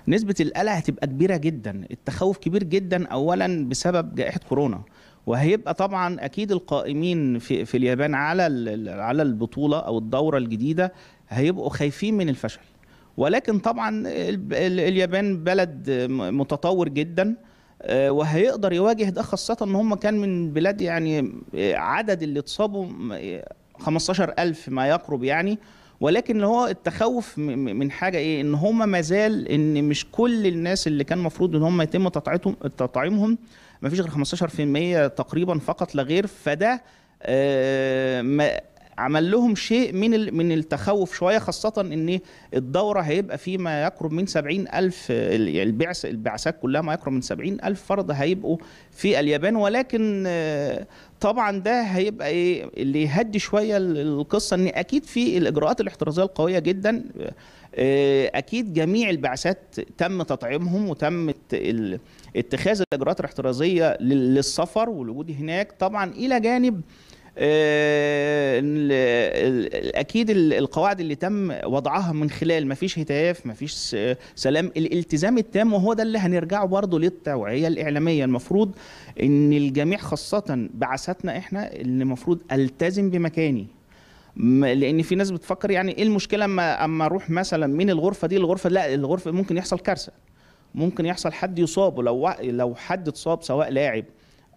نسبة القلق هتبقى كبيرة جدا التخوف كبير جدا أولا بسبب جائحة كورونا. وهيبقى طبعا أكيد القائمين في, في اليابان على على البطولة أو الدورة الجديدة هيبقوا خايفين من الفشل. ولكن طبعا ال- ال- اليابان بلد متطور جدا. وهيقدر يواجه ده خاصة إن هم كان من بلاد يعني آه، عدد اللي اتصابوا م- آه، 15000 ما يقرب يعني. ولكن هو التخوف من حاجة إيه؟ إن هم ما زال إن مش كل الناس اللي كان المفروض إن هم يتم تطعيمهم ما فيش غير 15% تقريبا فقط لا غير. فده آه، عمل لهم شيء من من التخوف شوية خاصة إن الدورة هيبقى في ما يقرب من 70 ألف البعث البعثات كلها ما يقرب من 70 ألف فرد هيبقوا في اليابان. ولكن آه، طبعا ده هيبقى إيه اللي يهدي شوية ال- القصة إن أكيد في الإجراءات الاحترازية القوية جدا. آه، أكيد جميع البعثات تم تطعيمهم وتم اتخاذ الإجراءات الاحترازية لل- للسفر والوجود هناك. طبعا إلى جانب أكيد ال- القواعد اللي تم وضعها من خلال ما فيش هتاف ما فيش سلام الالتزام التام وهو ده اللي هنرجعه برضه للتوعية الإعلامية. المفروض إن الجميع خاصة بعثاتنا إحنا اللي المفروض ألتزم بمكاني. لأن في ناس بتفكر يعني إيه المشكلة أما أما أروح مثلا من الغرفة دي للغرفة؟ لا الغرفة ممكن يحصل كارثة ممكن يحصل حد يصاب وا- لو حد اتصاب سواء لاعب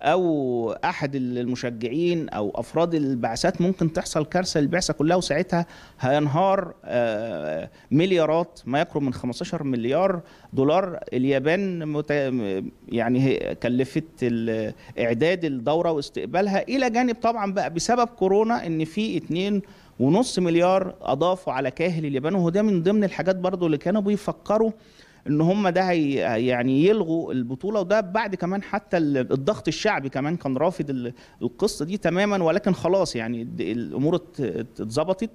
أو أحد المشجعين أو أفراد البعثات ممكن تحصل كارثة للبعثة كلها وساعتها هينهار آه، مليارات ما يقرب من 15 مليار دولار اليابان. يعني كلفت اعداد الدورة واستقبالها إلى جانب طبعا بقى بسبب كورونا إن في اتنين ونص مليار أضافوا على كاهل اليابان وهو ده من ضمن الحاجات برضو اللي كانوا بيفكروا إن هم ده هي يعني يلغوا البطولة وده بعد كمان حتى ال- الضغط الشعبي كمان كان رافض ال- القصة دي تماما ولكن خلاص يعني الأمور ات- ات- اتظبطت.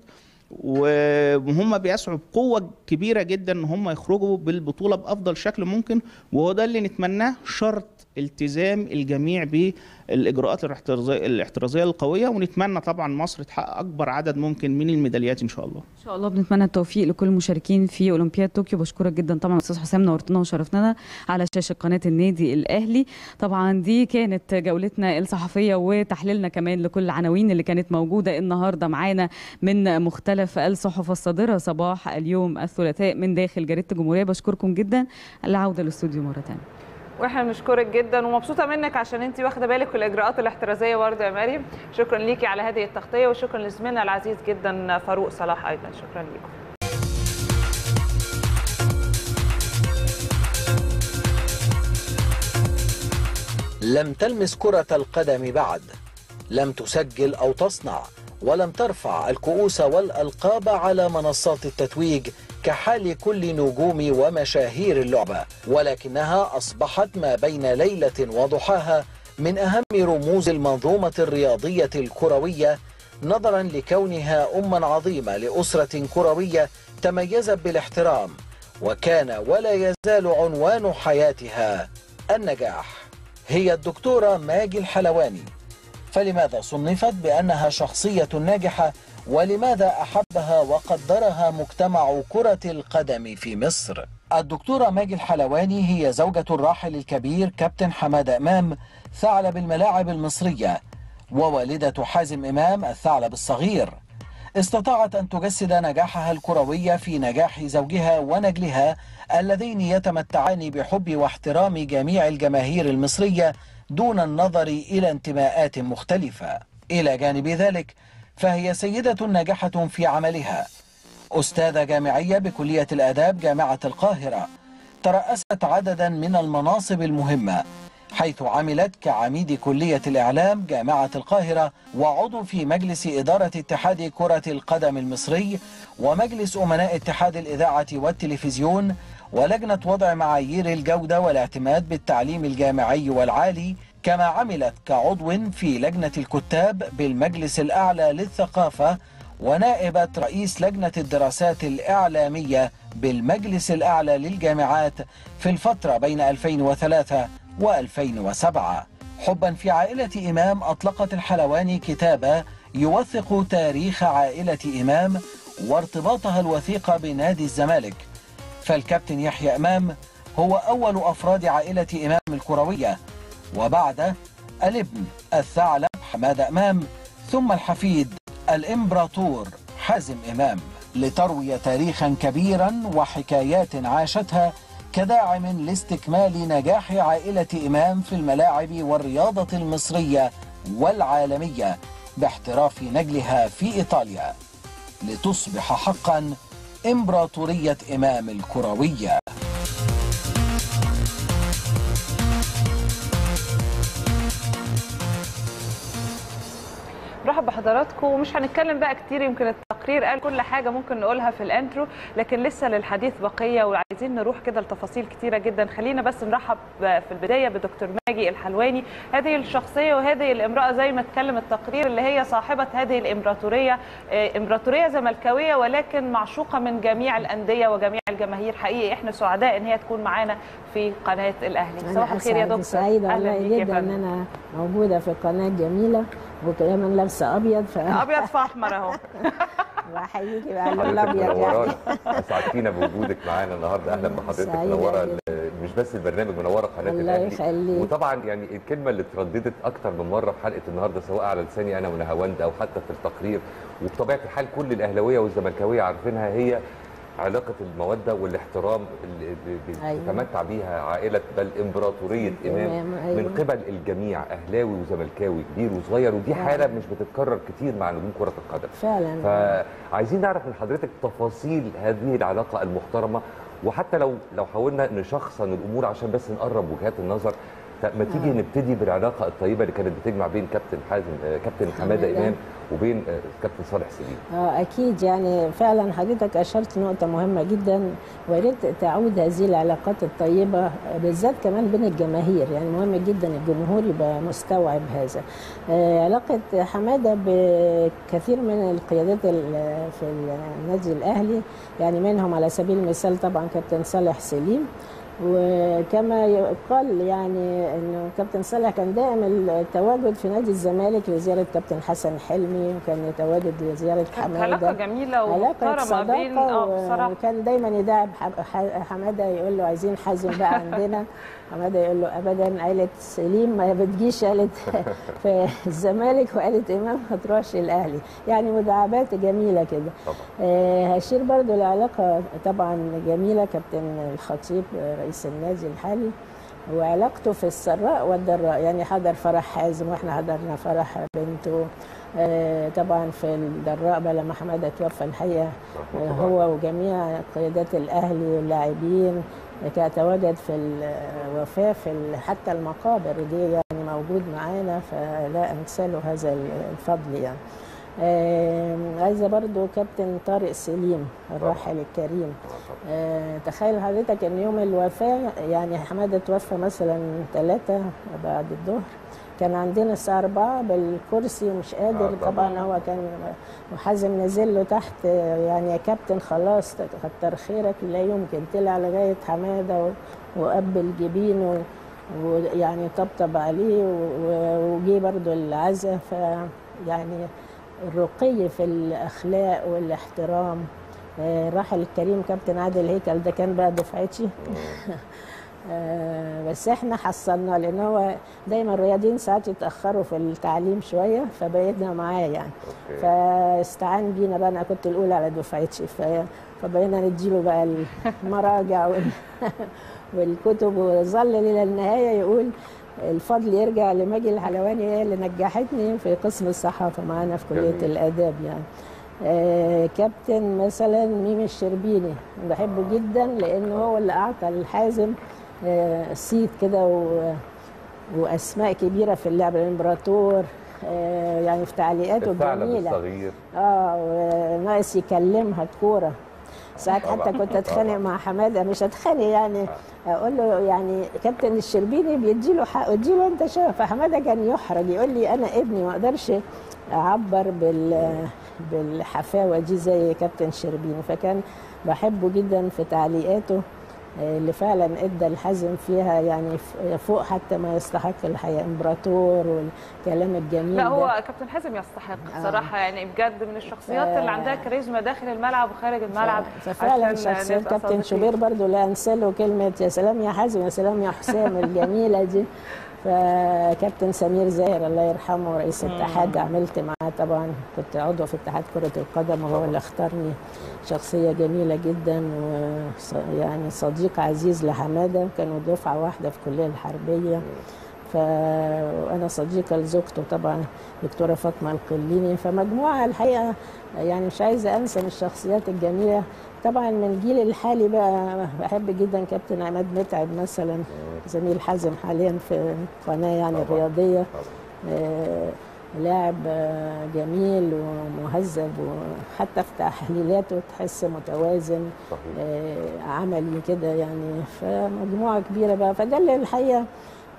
وهم بيسعوا بقوة كبيرة جدا إن هم يخرجوا بالبطولة بأفضل شكل ممكن وهو ده اللي نتمناه شرط التزام الجميع بالإجراءات الاحترازيه القوية ونتمنى طبعا مصر تحقق أكبر عدد ممكن من الميداليات إن شاء الله. إن شاء الله بنتمنى التوفيق لكل المشاركين في أولمبياد طوكيو. بشكرك جدا طبعا أستاذ حسام نورتنا وشرفتنا على شاشة قناة النادي الأهلي. طبعا دي كانت جولتنا الصحفية وتحليلنا كمان لكل العناوين اللي كانت موجودة النهارده معانا من مختلف الصحف الصادرة. صباح اليوم الثلاثاء من داخل جريدة الجمهورية. بشكركم جدا. العودة للاستوديو مرة ثانية وإحنا بنشكرك جدا ومبسوطة منك عشان انت واخدة بالك الإجراءات الاحترازية برضه يا مريم شكرا ليكي على هذه التغطية وشكرا لزميلنا العزيز جدا فاروق صلاح أيضا. شكرا لكم لم تلمس كرة القدم بعد. لم تسجل أو تصنع. ولم ترفع الكؤوس والألقاب على منصات التتويج. كحال كل نجوم ومشاهير اللعبة ولكنها أصبحت ما بين ليلة وضحاها من أهم رموز المنظومة الرياضية الكروية نظرا لكونها أما عظيمة لأسرة كروية تميزت بالاحترام وكان ولا يزال عنوان حياتها النجاح. هي الدكتورة ماجي الحلواني. فلماذا صنفت بأنها شخصية ناجحة ولماذا أحبها وقدرها مجتمع كرة القدم في مصر؟ الدكتورة ماجي الحلواني هي زوجة الراحل الكبير كابتن حمادة إمام ثعلب الملاعب المصرية ووالدة حازم إمام الثعلب الصغير. استطاعت أن تجسد نجاحها الكروي في نجاح زوجها ونجلها اللذين يتمتعان بحب واحترام جميع الجماهير المصرية دون النظر إلى انتماءات مختلفة. إلى جانب ذلك فهي سيدة ناجحة في عملها. أستاذة جامعية بكلية الآداب جامعة القاهرة ترأست عددا من المناصب المهمة حيث عملت كعميد كلية الإعلام جامعة القاهرة وعضو في مجلس إدارة اتحاد كرة القدم المصري ومجلس أمناء اتحاد الإذاعة والتلفزيون ولجنة وضع معايير الجودة والاعتماد بالتعليم الجامعي والعالي كما عملت كعضو في لجنة الكتاب بالمجلس الأعلى للثقافة ونائبة رئيس لجنة الدراسات الإعلامية بالمجلس الأعلى للجامعات في الفترة بين 2003 و2007 حبا في عائلة إمام أطلقت الحلواني كتابا يوثق تاريخ عائلة إمام وارتباطها الوثيق بنادي الزمالك. فالكابتن يحيى إمام هو أول أفراد عائلة إمام الكروية. وبعد الابن الثعلب حمادة إمام ثم الحفيد الإمبراطور حازم إمام لتروي تاريخا كبيرا وحكايات عاشتها كداعم لاستكمال نجاح عائلة إمام في الملاعب والرياضة المصرية والعالمية باحتراف نجلها في إيطاليا لتصبح حقا إمبراطورية إمام الكروية. مرحب بحضراتكم ومش هنتكلم بقى كتير يمكن التقرير قال كل حاجة ممكن نقولها في الانترو لكن لسه للحديث بقية وعايزين نروح كده لتفاصيل كتيرة جدا. خلينا بس نرحب في البداية بدكتور ماجي الحلواني هذه الشخصية وهذه الامرأة زي ما اتكلم التقرير اللي هي صاحبة هذه الامبراطورية امبراطورية زملكاوية ولكن معشوقة من جميع الأندية وجميع الجماهير. حقيقي إحنا سعداء إن هي تكون معانا في قناة الأهلي. صباح الخير يا دكتور. سعيدة والله جدا إن أنا موجودة في قناه جميلة. وكمان لابسه أبيض ف... أبيض في أحمر أهو. بحييكي بقى الأبيض يعني. اسعدتينا بوجودك معانا النهارده أهلا بحضرتك منورة مش بس البرنامج منورة قناة الله يخليك. وطبعا يعني الكلمة اللي اترددت أكتر من مرة في حلقة النهارده سواء على لساني أنا ونهاوند أو حتى في التقرير وبطبيعة الحال كل الأهلاوية والزملكاوية عارفينها هي علاقة المودة والاحترام اللي بتتمتع بيها عائلة بل إمبراطورية إمام أيوة. من قبل الجميع أهلاوي وزملكاوي كبير وصغير ودي حالة مش بتتكرر كتير مع نجوم كرة القدم. فعلا. فعايزين نعرف من حضرتك تفاصيل هذه العلاقة المحترمة وحتى لو لو حاولنا نشخصن الأمور عشان بس نقرب وجهات النظر. ما تيجي آه. نبتدي بالعلاقة الطيبة اللي كانت بتجمع بين كابتن حازم كابتن حمادة إمام وبين كابتن صالح سليم. آه أكيد يعني فعلا حضرتك أشرت نقطة مهمة جدا ويا ريت تعود هذه العلاقات الطيبة بالذات كمان بين الجماهير يعني مهم جدا الجمهور يبقى مستوعب هذا. آه علاقة حمادة بكثير من القيادات في النادي الأهلي يعني منهم على سبيل المثال طبعا كابتن صالح سليم وكما يقال يعني إنه كابتن صالح كان دائم التواجد في نادي الزمالك لزيارة كابتن حسن حلمي وكان يتواجد لزيارة حمادة علاقة جميلة علاقة ومحترمة بين- صداقة و- بصراحة. وكان دايما يداعب حمادة يقول له عايزين حازم بقى عندنا حماده يقول له أبدا عيلة سليم ما بتجيش عيلة في الزمالك وعيلة إمام ما تروحش الاهلي يعني مداعبات جميلة كده. آه، هشير برضو العلاقه طبعا جميلة كابتن الخطيب رئيس النادي الحالي. وعلاقته في السراء والضراء يعني حضر فرح حازم وإحنا حضرنا فرح بنته. آه، طبعا في الضراء بقى لما حماده توفى الحقيقة. آه، هو وجميع قيادات الأهلي واللاعبين. كان تواجد في الوفاة في حتى المقابر دي يعني موجود معانا فلا انسى له هذا الفضل يعني. عايزة برضو كابتن طارق سليم الراحل الكريم. آه، تخيل حضرتك إن يوم الوفاة يعني حمادة توفى مثلا ثلاثة بعد الظهر. كان عندنا الساعة 4 بالكرسي ومش قادر آه، طبعاً. هو كان وحازم نزل له تحت يعني يا كابتن خلاص كتر خيرك لا يمكن طلع لغاية حمادة و- وقبل جبينه ويعني طبطب عليه وجي برضو العزاء ف يعني الرقي في الأخلاق والإحترام. آه، الراحل الكريم كابتن عادل هيكل ده كان بقى دفعتي. آه، بس إحنا حصلنا لأن هو دايما الرياضيين ساعات يتأخروا في التعليم شوية فبقينا معاه يعني. فاستعان بينا بقى أنا كنت الأولى على دفعتي فبقينا نديله بقى المراجع وال- والكتب وظل إلى النهاية يقول الفضل يرجع لماجي الحلواني هي اللي نجحتني في قسم الصحافة معانا في كلية جميل. الأداب يعني. آه، كابتن مثلا ميمي الشربيني بحبه جدا لأنه هو اللي أعطى الحازم آه، صيت كده و- وأسماء كبيرة في اللعب الإمبراطور آه، يعني في تعليقاته الجميلة. الصغير آه وناقص يكلمها الكورة. ساعات حتى. كنت أتخانق مع حمادة مش أتخانق يعني أقول له يعني كابتن الشربيني بيدي له حق ادي له أنت شايف فحمادة كان يحرج يقول لي أنا ابني ما أقدرش أعبر بال بالحفاوة دي زي كابتن شربيني. فكان بحبه جدا في تعليقاته. آه، اللي فعلا إدى الحزم فيها يعني فوق حتى ما يستحق الحقيقة إمبراطور والكلام الجميل لا ده. هو كابتن حازم يستحق بصراحه يعني بجد من الشخصيات ف- اللي عندها كاريزما داخل الملعب وخارج الملعب. ففعلا نبقى كابتن. شوبير برضو لا أنسى له كلمة يا سلام يا حازم يا سلام يا حسام الجميلة دي. فكابتن سمير زاهر الله يرحمه رئيس. الاتحاد عملت معاه طبعا كنت عضو في اتحاد كرة القدم وهو اللي اختارني. شخصية جميلة جدا ويعني صديق عزيز لحمادة كانوا دفعة واحدة في الكلية الحربية. ف... وأنا صديقة لزوجته طبعا دكتورة فاطمة القليني. فمجموعة الحقيقة يعني مش عايزة أنسى من الشخصيات الجميلة طبعا من الجيل الحالي بقى بحب جدا كابتن عماد متعب مثلا زميل حازم حاليا في قناة يعني الرياضيه آه، لاعب آه، جميل ومهذب وحتى في تحليلاته تحس متوازن. آه، عملي كده يعني فمجموعة كبيرة بقى. فده اللي الحقيقة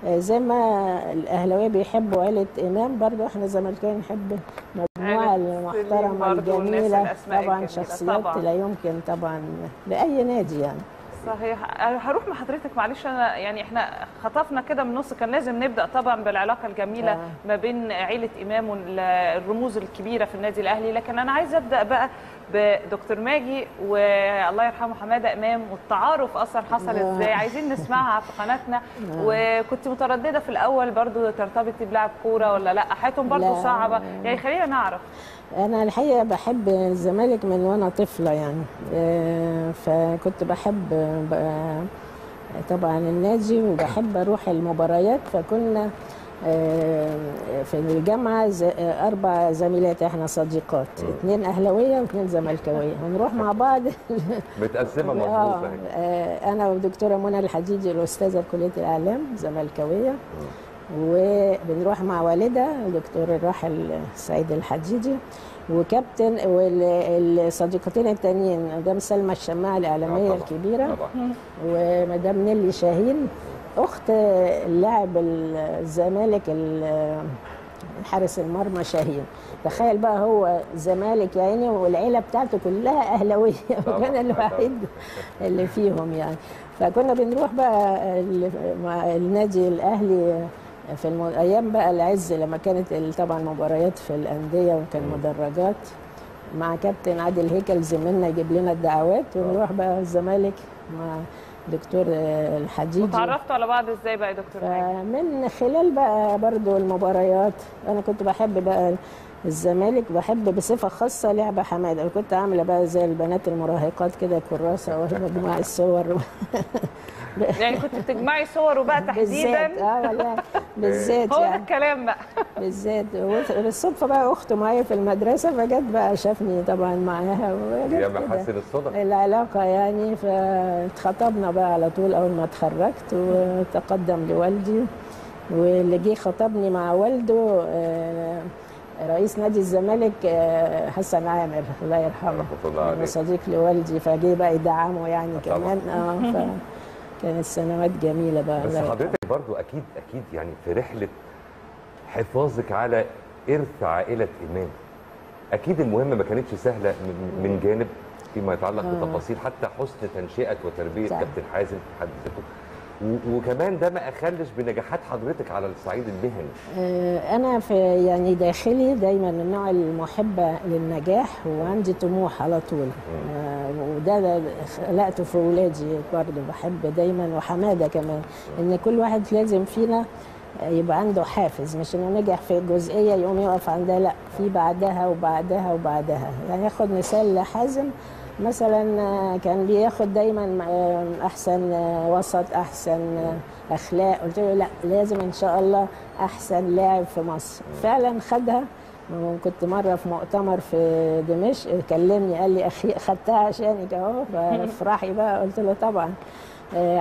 زي ما الأهلاوية بيحبوا عيلة إمام برضو إحنا زملكاوية نحب المجموعه عيلة المحترمة الجميلة طبعا شخصيات طبعاً. لا يمكن طبعا لأي نادي يعني صحيح هروح مع حضرتك معلش أنا يعني إحنا خطفنا كده من النص كان لازم نبدأ طبعا بالعلاقة الجميلة آه. ما بين عيلة إمام والرموز الكبيرة في النادي الأهلي لكن أنا عايزة أبدأ بقى بدكتور ماجي والله يرحمه حمادة إمام والتعارف أصلا حصل. إزاي؟ عايزين نسمعها في قناتنا. آه. وكنت مترددة في الأول برضو ترتبطي بلاعب كورة ولا لأ؟ حياتهم برضو لا. صعبة. يعني خلينا نعرف. أنا الحقيقة بحب الزمالك من وأنا طفلة يعني. آه، فكنت بحب آه، طبعا النادي وبحب أروح المباريات. فكنا في الجامعة آه، أربع زميلات إحنا صديقات. اثنين اهلاويه واثنين زملكاوية. ونروح مع بعض. متقسمة آه، مظبوطه آه، أنا والدكتوره منى الحديدي الأستاذة في كلية الإعلام زملكاوية. وبنروح مع والدها الدكتور الراحل سعيد الحديدي. وكابتن والصديقتين التانيين مدام سلمى الشماعة الإعلامية الكبيرة. ومدام نيلي شاهين. أخت اللاعب الزمالك ال- حارس المرمى شاهين. تخيل بقى هو زمالك يعني والعيلة بتاعته كلها أهلاوية. وكان الوحيد اللي فيهم يعني. فكنا بنروح بقى مع النادي الأهلي في الم... أيام بقى العز لما كانت طبعا مباريات في الأندية وكان مدرجات مع كابتن عادل هيكل زميلنا يجيب لنا الدعوات. ونروح بقى الزمالك مع دكتور آه، الحديدي. وتعرفتوا على بعض إزاي بقى يا دكتور؟ من خلال بقى برضو المباريات أنا كنت بحب بقى الزمالك بحب بصفة خاصة لعبه حماده. أنا كنت عاملة بقى زي البنات المراهقات كده كراسة ومجموعه الصور. يعني كنت بتجمعي صور وبقى تحديدا؟ بالذات آه والله. بالذات هو ده يعني. الكلام بقى. بالذات. بالصدفه بقى اخته معايا في المدرسة فجت بقى شافني طبعا معاها وجت يا. محاسن الصدف العلاقة يعني فاتخطبنا بقى على طول أول ما اتخرجت وتقدم لوالدي. واللي جه خطبني مع والده آه، رئيس نادي الزمالك آه، حسن عامر الله يرحمه. رحمة الله صديق لوالدي فجه بقى يدعمه يعني طبعاً. كمان. آه فكانت سنوات جميلة بقى بس. حضرتك برضو أكيد أكيد يعني في رحلة حفاظك على إرث عائلة امام أكيد المهمة ما كانتش سهلة من جانب فيما يتعلق آه. بتفاصيل حتى حسن تنشئة وتربية. كابتن حازم في حد ذاته وكمان ده ما أخلش بنجاحات حضرتك على الصعيد المهني. آه، أنا في يعني داخلي دايما النوع المحبة للنجاح وعندي طموح على طول. آه، وده ده خلقته في ولادي برضه بحب دايما وحمادة كمان إن كل واحد لازم فينا يبقى عنده حافز مش إنه نجح في جزئية يقوم يقف عندها لا في بعدها وبعدها وبعدها. يعني ياخد مثال لحازم مثلا آه، كان بياخد دايما أحسن آه، وسط أحسن آه، أخلاق. قلت له لا لازم إن شاء الله أحسن لاعب في مصر. فعلا خدها. وكنت مرة في مؤتمر في دمشق كلمني قال لي أخي خدتها عشانك أهو فافرحي بقى. قلت له طبعا.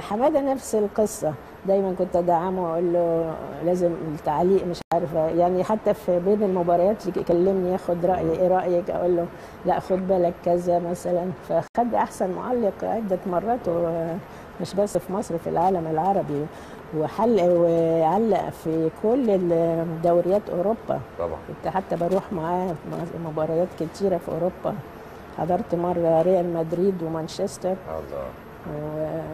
حمادة نفس القصة. دايما كنت أدعمه وأقول له لازم التعليق مش عارفه يعني حتى في بين المباريات يكلمني ياخد رايي إيه رأيك؟ أقول له لا خد بالك كذا مثلا. فخد أحسن معلق عدة مرات ومش بس في مصر في العالم العربي وحل وعلق في كل دوريات أوروبا. طبعا. كنت حتى بروح معاه مباريات كتيرة في أوروبا. حضرت مرة ريال مدريد ومانشستر. الله.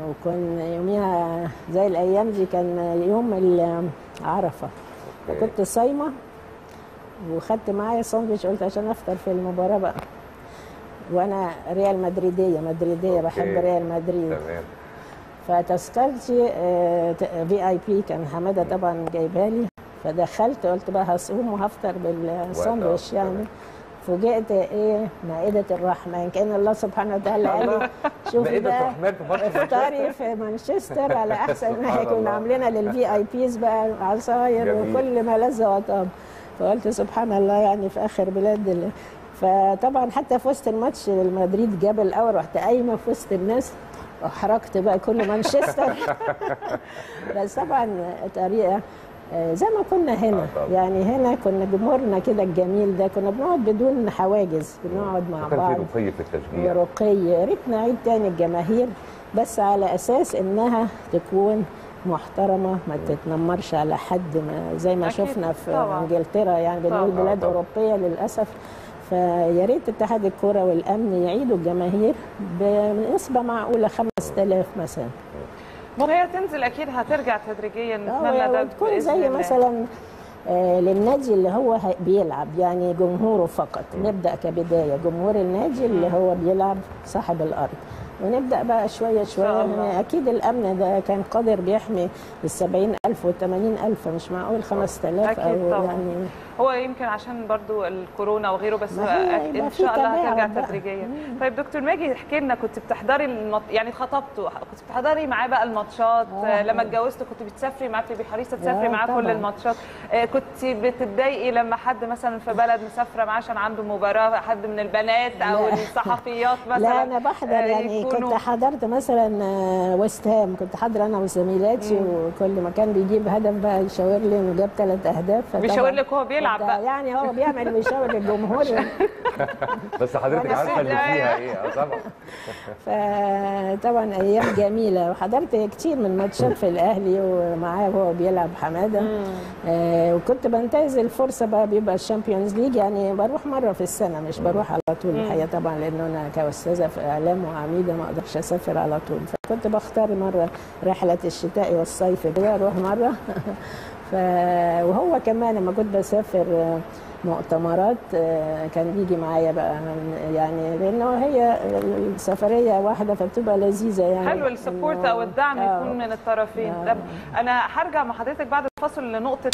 وكان يوميها زي الأيام دي كان يوم العرفة. وكنت صايمة وخدت معايا ساندوتش قلت عشان أفطر في المباراة بقى. وأنا ريال مدريدية مدريدية بحب. ريال مدريد. تمام. فتذكرتي VIP كان حمادة طبعا جايبها لي. فدخلت قلت بقى هصوم وهفطر بالساندوتش يعني. فوجئت إيه؟ مائدة الرحمن كأن الله سبحانه وتعالى قال مائدة بقى الرحمن في مانشستر. على أحسن مكان والله. عاملينها لل VIPs بقى عصاير. وكل ما لذ وطاب فقلت سبحان الله يعني في آخر بلاد ال... فطبعا حتى في وسط الماتش المدريد جاب الأول رحت قايمة في وسط الناس احرجت بقى كل مانشستر. بس طبعا طريقة زي ما كنا هنا. يعني هنا كنا جمهورنا كده الجميل ده كنا بنقعد بدون حواجز بنقعد مع بعض في رقي في التشجيع. ورقي يا ريت نعيد تاني الجماهير بس على أساس إنها تكون محترمة ما تتنمرش على حد ما زي ما أكيد، شفنا في طبعاً. إنجلترا يعني بنقول طبعاً. بلاد أوروبية للأسف. فيا ريت اتحاد الكرة والأمن يعيدوا الجماهير بنسبة معقولة 5000 مثلا. وهي تنزل أكيد هترجع تدريجيا. نتمنى ده بإذن زي الله. مثلا آه، للنادي اللي هو بيلعب يعني جمهوره فقط. نبدأ كبداية جمهور النادي اللي هو بيلعب صاحب الأرض. ونبدأ بقى شوية شوية. يعني أكيد الأمن ده كان قادر بيحمي ال 70000 وال 80000 فمش معقول 5000 أكيد أو طبعاً. يعني هو يمكن عشان برضو الكورونا وغيره بس إن شاء الله هترجع. تدريجيا طيب دكتور ماجي احكي لنا كنت بتحضري المط... يعني خطبته كنت بتحضري معاه بقى الماتشات آه. آه. لما اتجوزت كنت بتسافري معاه بتبقي حريصة تسافري آه، معاه كل. الماتشات كنت بتتضايقي لما حد مثلا في بلد مسافرة معاه عشان عنده مباراة حد من البنات أو لا. الصحفيات مثلا لا أنا بحضر يعني كنت حضرت مثلا ويست هام كنت حاضره أنا وزميلاتي. وكل ما كان بيجيب هدف بقى يشاور لي انه جاب ثلاث اهداف بيشاور لك وهو بيلعب بيلعب بقى. يعني هو بيعمل ويشاور للجمهور بس حضرتك عارفة اللي. فيها إيه آه طبعا. فطبعا أيام جميلة. وحضرت كتير من ماتشات في الأهلي ومعاه وهو بيلعب حمادة. آه وكنت بنتهز الفرصة بقى بيبقى ال Champions League يعني بروح مرة في السنة مش بروح على طول. الحقيقة. طبعا لأنه أنا كأستاذة في إعلام وعميدة ما أقدرش أسافر على طول. فكنت بختار مرة رحلة الشتاء والصيف كده أروح مرة. ف... وهو كمان لما كنت بسافر آه، مؤتمرات آه، كان بيجي معايا بقى يعني لأنه هي السفرية واحدة فبتبقى لذيذة يعني حلو السبورت أو الدعم آه. يكون من الطرفين آه. طب أنا هرجع مع حضرتك بعد الفصل لنقطة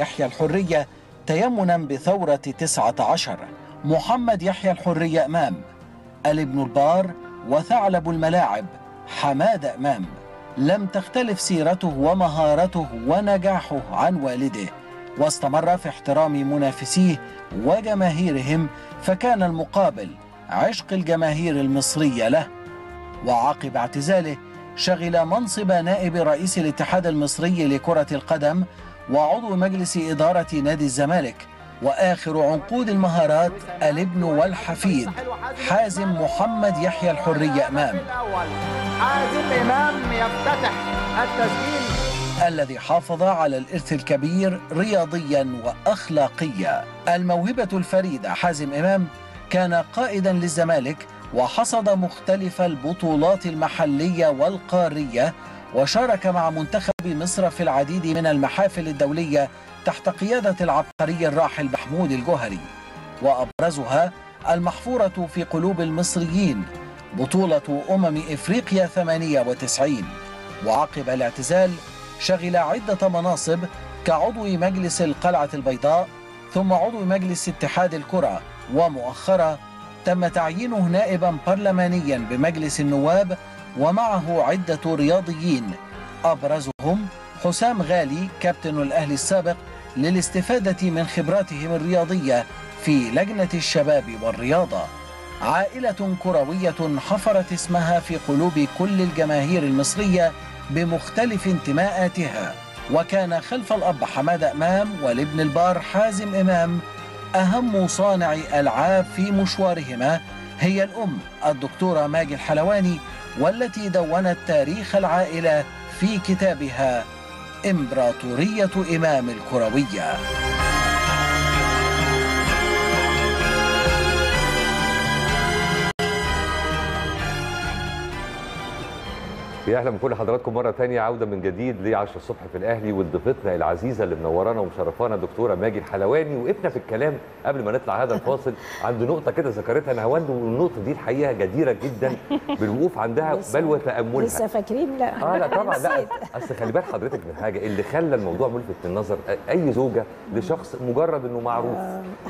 بيحيى الحرية تيمنا بثورة تسعة عشر. محمد يحيى الحرية أمام. الابن البار وثعلب الملاعب حماد أمام. لم تختلف سيرته ومهارته ونجاحه عن والده. واستمر في احترام منافسيه وجماهيرهم فكان المقابل عشق الجماهير المصرية له. وعقب اعتزاله شغل منصب نائب رئيس الاتحاد المصري لكرة القدم وعضو مجلس إدارة نادي الزمالك وآخر عنقود المهارات الابن والحفيد حازم محمد يحيى الحرية أمام. حازم امام يفتتح التسجيل الذي حافظ على الإرث الكبير رياضيا وأخلاقيا. الموهبة الفريدة حازم إمام كان قائدا للزمالك وحصد مختلف البطولات المحلية والقارية وشارك مع منتخب مصر في العديد من المحافل الدولية تحت قيادة العبقري الراحل محمود الجوهري. وأبرزها المحفورة في قلوب المصريين بطولة أمم إفريقيا 98 وعقب الاعتزال شغل عدة مناصب كعضو مجلس القلعة البيضاء ثم عضو مجلس اتحاد الكرة. ومؤخرا تم تعيينه نائبا برلمانيا بمجلس النواب ومعه عدة رياضيين. أبرزهم حسام غالي كابتن الأهلي السابق للاستفادة من خبراتهم الرياضية في لجنة الشباب والرياضة. عائلة كروية حفرت اسمها في قلوب كل الجماهير المصرية بمختلف انتماءاتها. وكان خلف الأب حماد أمام والابن البار حازم إمام أهم صانع ألعاب في مشوارهما هي الأم الدكتورة ماجي الحلواني والتي دونت تاريخ العائلة في كتابها إمبراطورية إمام الكروية. يا أهلا بكل حضراتكم مرة ثانية عودة من جديد ل 10 الصبح في الأهلي وضيفتنا العزيزة اللي منورانا ومشرفانا دكتورة ماجي الحلواني وقفنا في الكلام قبل ما نطلع هذا الفاصل عند نقطة كده ذكرتها نهاوند والنقطة دي الحقيقة جديرة جدا بالوقوف عندها بل وتأملها. لسه فاكرين؟ لا. آه لا طبعا لا. أصل خلي بال حضرتك من حاجة اللي خلى الموضوع ملفت للنظر أي زوجة لشخص مجرد إنه معروف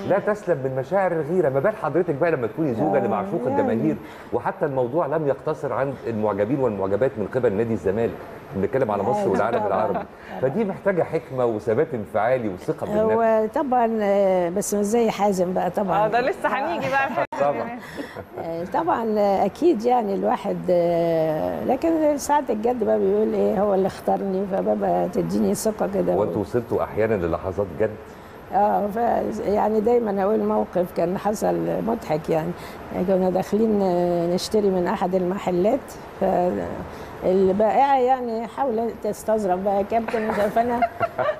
لا تسلم من مشاعر الغيرة. ما بال حضرتك بقى لما تكوني زوجة آه، لمعشوق يعني. الجماهير وحتى الموضوع لم يقتصر عند المعجبين والمعجبات من قبل نادي الزمالك بنتكلم على مصر والعالم طبعاً. العربي. فدي محتاجة حكمة وثبات انفعالي وثقة بالنفس. هو طبعا آه، بس مش زي حازم بقى طبعا. آه ده لسه هنيجي بقى. طبعا. آه، طبعا آه، أكيد يعني الواحد لكن ساعة الجد بقى بيقول إيه هو اللي اختارني فبابا تديني ثقة كده وانتوا وصلتوا أحيانا للحظات جد؟ آه ف يعني دايما أقول موقف كان حصل مضحك يعني. كنا داخلين نشتري من أحد المحلات فالبائعه يعني حاولت تستظرف بقى يا كابتن فأنا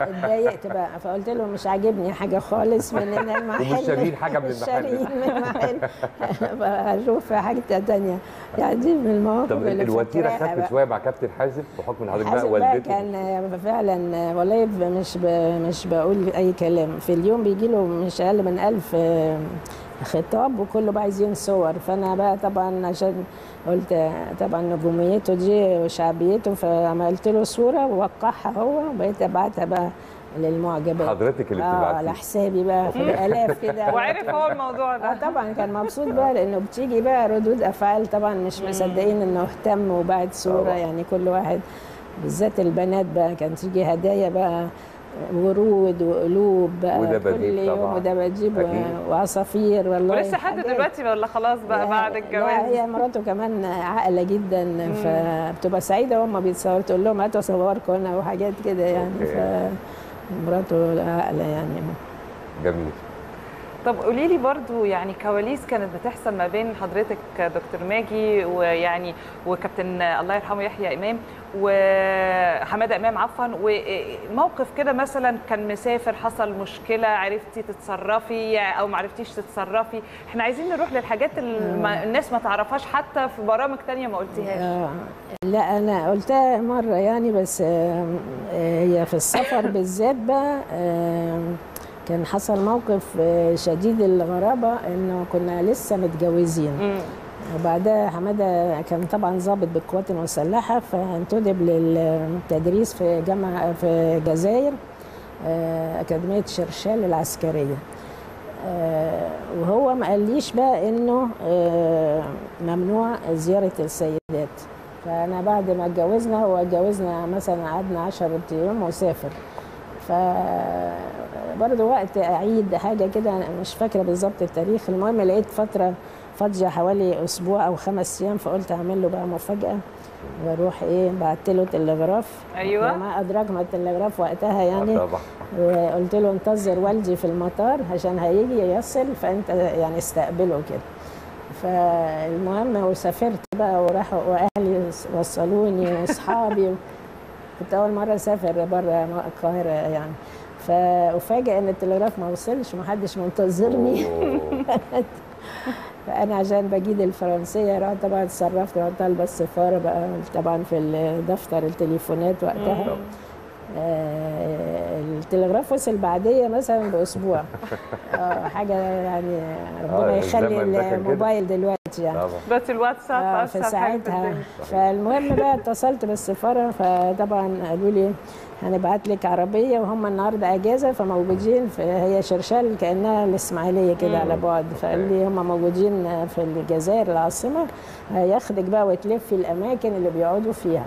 اتضايقت بقى. فقلت له مش عاجبني حاجة خالص من إن المحل ومش شاريين حاجة من المحل. شاريين من المحل. فاشوف حاجة تانية. يعني دي من المواقف طب الوتيرة. خفت شوية مع كابتن حازم بحكم إن حضرتك بقى والدته؟ كان فعلا والله مش ب- مش بقول أي كلام. في اليوم بيجي له مش أقل من ألف خطاب وكله بقى عايزين صور. فأنا بقى طبعا عشان قلت طبعا نجوميته دي وشعبيته فعملت له صورة ووقعها هو وبقيت أبعتها بقى للمعجبات حضرتك اللي آه بتبعتيه. على حسابي بقى في الآلاف كده. وعرف هو الموضوع ده. آه طبعا كان مبسوط بقى لأنه بتيجي بقى ردود أفعال طبعا مش مصدقين إنه اهتم وبعت صورة طبعاً. يعني كل واحد بالذات البنات بقى كان تيجي هدايا بقى ورود وقلوب بقى ودباديب كل يوم. ودباديب أكيد. وعصافير والله ولسه حاجات. دلوقتي ولا خلاص بقى لا- بعد لا الجواز هي مراته كمان عاقلة جدا فبتبقى سعيدة وهم بيتصوروا تقول لهم هاتوا اصوركم أنا وحاجات كده يعني. فمراته عاقلة يعني جميل طب قولي لي برضو يعني كواليس كانت بتحصل ما بين حضرتك دكتور ماجي ويعني وكابتن الله يرحمه يحيى إمام وحمادة إمام عفوا وموقف كده مثلا كان مسافر حصل مشكلة عرفتي تتصرفي أو ما عرفتيش تتصرفي؟ إحنا عايزين نروح للحاجات اللي ما- الناس ما تعرفهاش حتى في برامج تانية ما قلتيهاش. آه. لا أنا قلتها مرة يعني بس آه، آه، هي في السفر بالذات بقى آه، كان حصل موقف آه، شديد الغرابه إنه كنا لسه متجوزين. وبعدها حمادة كان طبعا ضابط بالقوات المسلحة فانتدب للتدريس في جامعة في الجزائر آه، أكاديمية شرشال العسكرية. آه، وهو ما قاليش بقى إنه ممنوع زيارة السيدات. فأنا بعد ما اتجوزنا هو اتجوزنا مثلا قعدنا 10 أيام وسافر. ف برضه وقت اعيد حاجة كده أنا مش فاكرة بالظبط التاريخ. المهم لقيت فترة فاضية حوالي أسبوع أو خمس أيام فقلت أعمل له بقى مفاجأة وأروح إيه بعت له تلغراف أيوة. ما أدراك ما التلغراف وقتها يعني. آه طبعا. وقلت له انتظر والدي في المطار عشان هيجي يصل فأنت يعني استقبله كده. فالمهم وسافرت بقى وراحوا وأهلي وصلوني وأصحابي. كنت أول مرة أسافر بره القاهرة يعني. فافاجئ إن التلغراف ما وصلش ومحدش منتظرني. فأنا عشان بجيد الفرنسية رحت طبعا اتصرفت رحت طالبة السفارة بقى طبعا في دفتر التليفونات وقتها. آه التلغراف وصل بعدية مثلا بأسبوع. آه حاجة يعني ربنا آه، يخلي كان كده. الموبايل دلوقتي يعني. طبعا بس الواتساب أسهل في ساعتها. فالمهم بقى اتصلت بالسفارة فطبعا قالوا لي هنبعت لك عربية وهم النهارده أجازة فموجودين في هي شرشال كأنها الإسماعيلية كده على بعد. فقال لي هم موجودين في الجزائر العاصمة. هياخدك بقى وتلفي الأماكن اللي بيقعدوا فيها.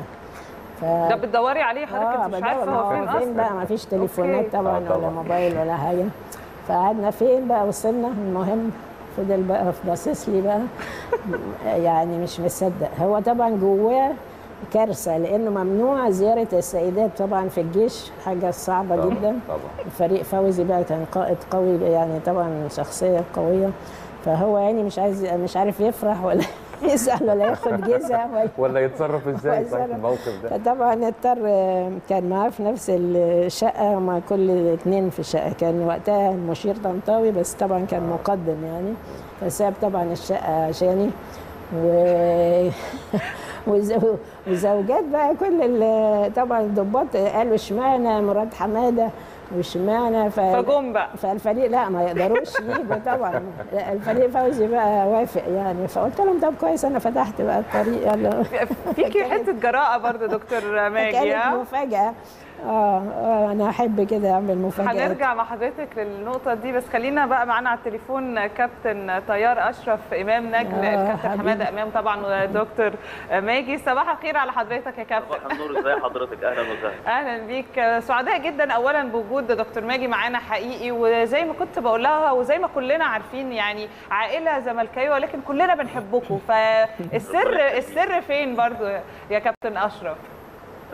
ف... ده بتدوري عليه؟ حضرتك انت مش عارفة هو فين فين أصلا. بقى ما فيش تليفونات. طبعا آه، طبعاً. ولا موبايل ولا حاجة. فقعدنا فين بقى؟ وصلنا. المهم فضل بقى باصص لي بقى. يعني مش مصدق. هو طبعا جواه كارثة لأنه ممنوع زيارة السيدات طبعا في الجيش حاجة صعبة طبعاً، جدا. طبعا. فريق فوزي بقى كان قائد قوي يعني طبعا شخصية قوية. فهو يعني مش عايز مش عارف يفرح ولا يزعل ولا ياخد جزع ولا ولا يتصرف إزاي؟ طيب في. الموقف ده. فطبعا اضطر كان معاه في نفس الشقة مع كل اتنين في الشقة. كان وقتها المشير طنطاوي بس طبعا كان مقدم يعني. فساب طبعا الشقة عشاني. و وزو- وزوجات بقى كل طبعا الضباط قالوا اشمعنى مرات حمادة؟ واشمعنى ف... فجم بقى. فالفريق لا ما يقدروش يجوا طبعا. الفريق فوزي بقى وافق يعني. فقلت لهم طب كويس أنا فتحت بقى الطريق. يلا. فيكي حتة جراءة برضو دكتور ماجي كانت؟ مفاجأة. آه آه أنا أحب كده أعمل مفاجآت. هنرجع مع حضرتك للنقطة دي بس خلينا بقى معانا على التليفون كابتن طيار أشرف إمام نجل آه، الكابتن حبيبي. حمادة إمام طبعا ودكتور ماجي. صباح الخير على حضرتك يا كابتن. صباح النور. ازي حضرتك؟ أهلا وسهلا. أهلا بيك. سعداء جدا اولا بوجود دكتور ماجي معانا حقيقي وزي ما كنت بقول لها وزي ما كلنا عارفين يعني عائلة زملكاوية ولكن كلنا بنحبكم. فالسر السر فين برضو يا كابتن أشرف؟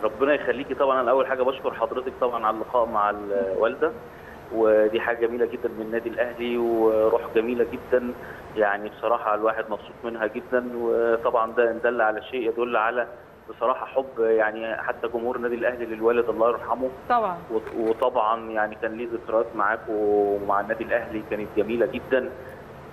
ربنا يخليكي طبعا. أنا أول حاجة بشكر حضرتك طبعا على اللقاء مع الوالدة ودي حاجة جميلة جدا من النادي الأهلي وروح جميلة جدا. يعني بصراحة الواحد مبسوط منها جدا وطبعا ده ان دل على شيء يدل على بصراحة حب يعني حتى جمهور النادي الأهلي للوالد الله يرحمه. طبعا. وط- وطبعا يعني كان ليه ذكريات معاكم ومع النادي الأهلي كانت جميلة جدا.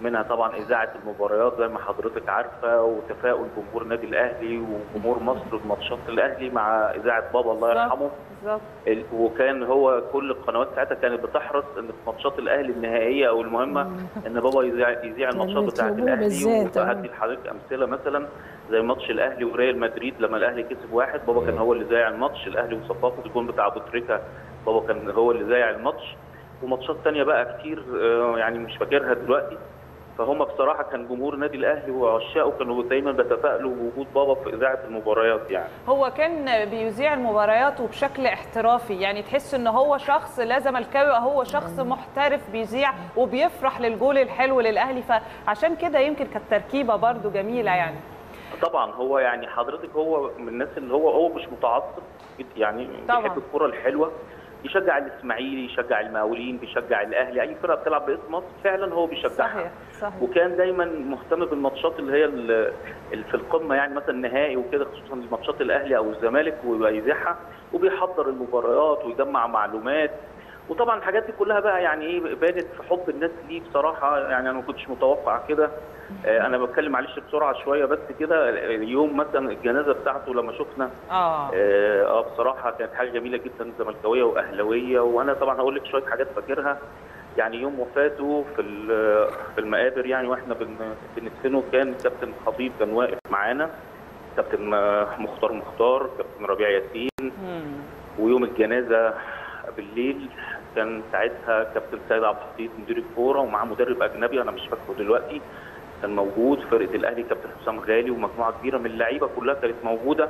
منها طبعا إذاعة المباريات زي ما حضرتك عارفة وتفاؤل جمهور النادي الأهلي وجمهور مصر بماتشات الأهلي مع إذاعة بابا الله يرحمه. بالظبط. ال- وكان هو كل القنوات ساعتها كانت بتحرص إن في ماتشات الأهلي النهائية أو المهمة إن بابا يذيع يذيع الماتشات بتاعة الأهلي. بالذات، آه. وهدي لحضرتك أمثلة مثلا زي ماتش الأهلي وريال مدريد لما الأهلي كسب واحد بابا كان هو اللي ذايع الماتش الأهلي وصفاقه الجون بتاع أبو تريكة بابا كان هو اللي ذايع الماتش. وماتشات تانية بقى كتير آه، يعني مش فاكرها دلوقتي. فهم بصراحة كان جمهور النادي الأهلي وعشاقه كانوا دايما بيتفائلوا بوجود بابا في إذاعة المباريات يعني. هو كان بيذيع المباريات وبشكل احترافي يعني تحس إن هو شخص لا زملكاوي هو شخص محترف بيذيع وبيفرح للجول الحلو للأهلي. فعشان كده يمكن كانت تركيبة برضو جميلة يعني. طبعا هو يعني حضرتك هو من الناس اللي هو هو مش متعصب يعني طبعاً. بيحب الكرة الحلوة. يشجع الإسماعيلي يشجع المقاولين بيشجع الأهلي أي فرقة بتلعب باسم مصر فعلا هو بيشجعها. صحيح صحيح. وكان دايما مهتم بالماتشات اللي هي ال- اللي في القمة يعني مثلا النهائي وكده خصوصا ماتشات الأهلي أو الزمالك ويبقى يذيعها وبيحضر المباريات ويجمع معلومات. وطبعا الحاجات دي كلها بقى يعني إيه بانت في حب الناس ليه بصراحة. يعني أنا ما كنتش متوقع كده. آه، أنا بتكلم معلش بسرعة شوية بس كده. اليوم مثلا الجنازة بتاعته لما شفنا آه. آه آه، بصراحة كانت حاجة جميلة جدا زملكاوية وأهلاوية. وأنا طبعا هقول لك شوية حاجات فاكرها. يعني يوم وفاته في في المقابر يعني وإحنا بن- بندفنه كان كابتن خطيب كان واقف معانا. كابتن آه، مختار مختار كابتن ربيع ياسين. ويوم الجنازة بالليل كان ساعتها كابتن سيد عبد الحفيظ مدير الكورة ومعاه مدرب أجنبي أنا مش فاكره دلوقتي كان موجود فرقة الأهلي كابتن حسام غالي ومجموعة كبيرة من اللعيبة كلها كانت موجودة.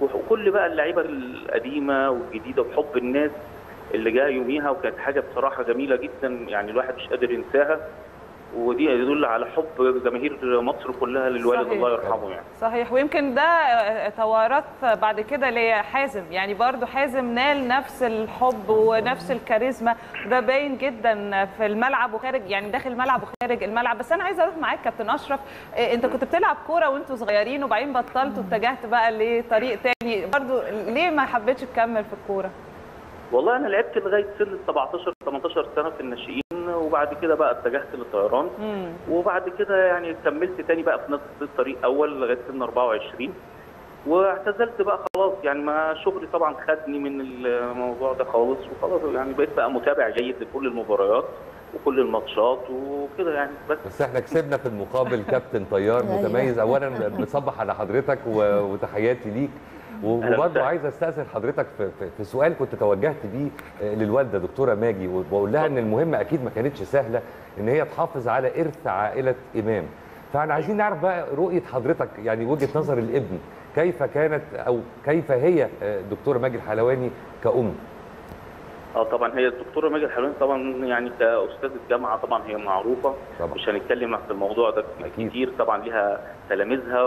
وكل بقى اللعيبة القديمة والجديدة وحب الناس اللي جاء يوميها وكانت حاجة بصراحة جميلة جدا يعني الواحد مش قادر ينساها. ودي يدل على حب جماهير مصر كلها للوالد صحيح. الله يرحمه يعني. صحيح. ويمكن ده توارث بعد كده لحازم. يعني برضو حازم نال نفس الحب ونفس الكاريزما. ده باين جدا في الملعب وخارج يعني داخل الملعب وخارج الملعب. بس أنا عايزة أروح معاك كابتن أشرف. آه، أنت كنت بتلعب كورة وأنتوا صغيرين وبعدين بطلت واتجهت بقى لطريق تاني. برضو ليه ما حبيتش تكمل في الكورة؟ والله أنا لعبت لغاية سن 17 18 سنة في الناشئين وبعد كده بقى اتجهت للطيران. وبعد كده يعني كملت تاني بقى في نفس الطريق اول لغاية سن 24 واعتزلت بقى خلاص يعني ما شغلي طبعا خدني من الموضوع ده خالص وخلاص يعني بقيت بقى متابع جيد لكل المباريات وكل الماتشات وكده يعني بس. بس إحنا كسبنا في المقابل كابتن طيار أيوة. متميز. اولا بصبح على حضرتك وتحياتي ليك. وبرضه. عايز أستأذن حضرتك في, في, في سؤال كنت توجهت بيه آه، للوالدة دكتورة ماجي وبقول لها إن المهمه أكيد ما كانتش سهلة إن هي تحافظ على إرث عائلة إمام. فإحنا عايزين نعرف بقى رؤية حضرتك يعني وجهة نظر الابن. كيف كانت أو كيف هي آه، دكتورة ماجي الحلواني كأم؟ آه طبعا هي الدكتوره ماجد حلوان طبعا يعني كأستاذة جامعة طبعا هي معروفة. طبعا. مش هنتكلم في الموضوع ده كتير طبعا ليها تلاميذها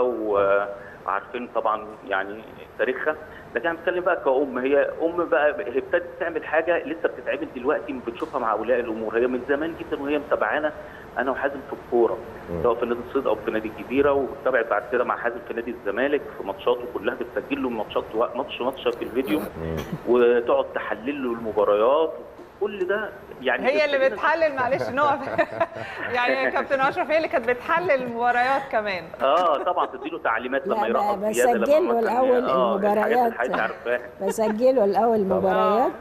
وعارفين طبعا يعني تاريخها لكن هنتكلم بقى كأم هي أم بقى هي ابتدت تعمل حاجة لسه بتتعمل دلوقتي بنشوفها مع أولياء الأمور. هي من زمان جدا وهي متابعانا أنا وحازم في الكورة. سواء في نادي الصيد أو في نادي الجزيرة وتابعت بعد كده مع حازم في نادي الزمالك في ماتشاته كلها بتسجل له ماتشات ماتش ماتش في الفيديو. وتقعد تحلل له المباريات. كل ده يعني هي اللي بتحلل معلش نقف يعني كابتن أشرف هي اللي كانت بتحلل المباريات كمان. آه طبعا تديله تعليمات لما لا، يرقص بسجله آه، المباريات. بسجله الأول المباريات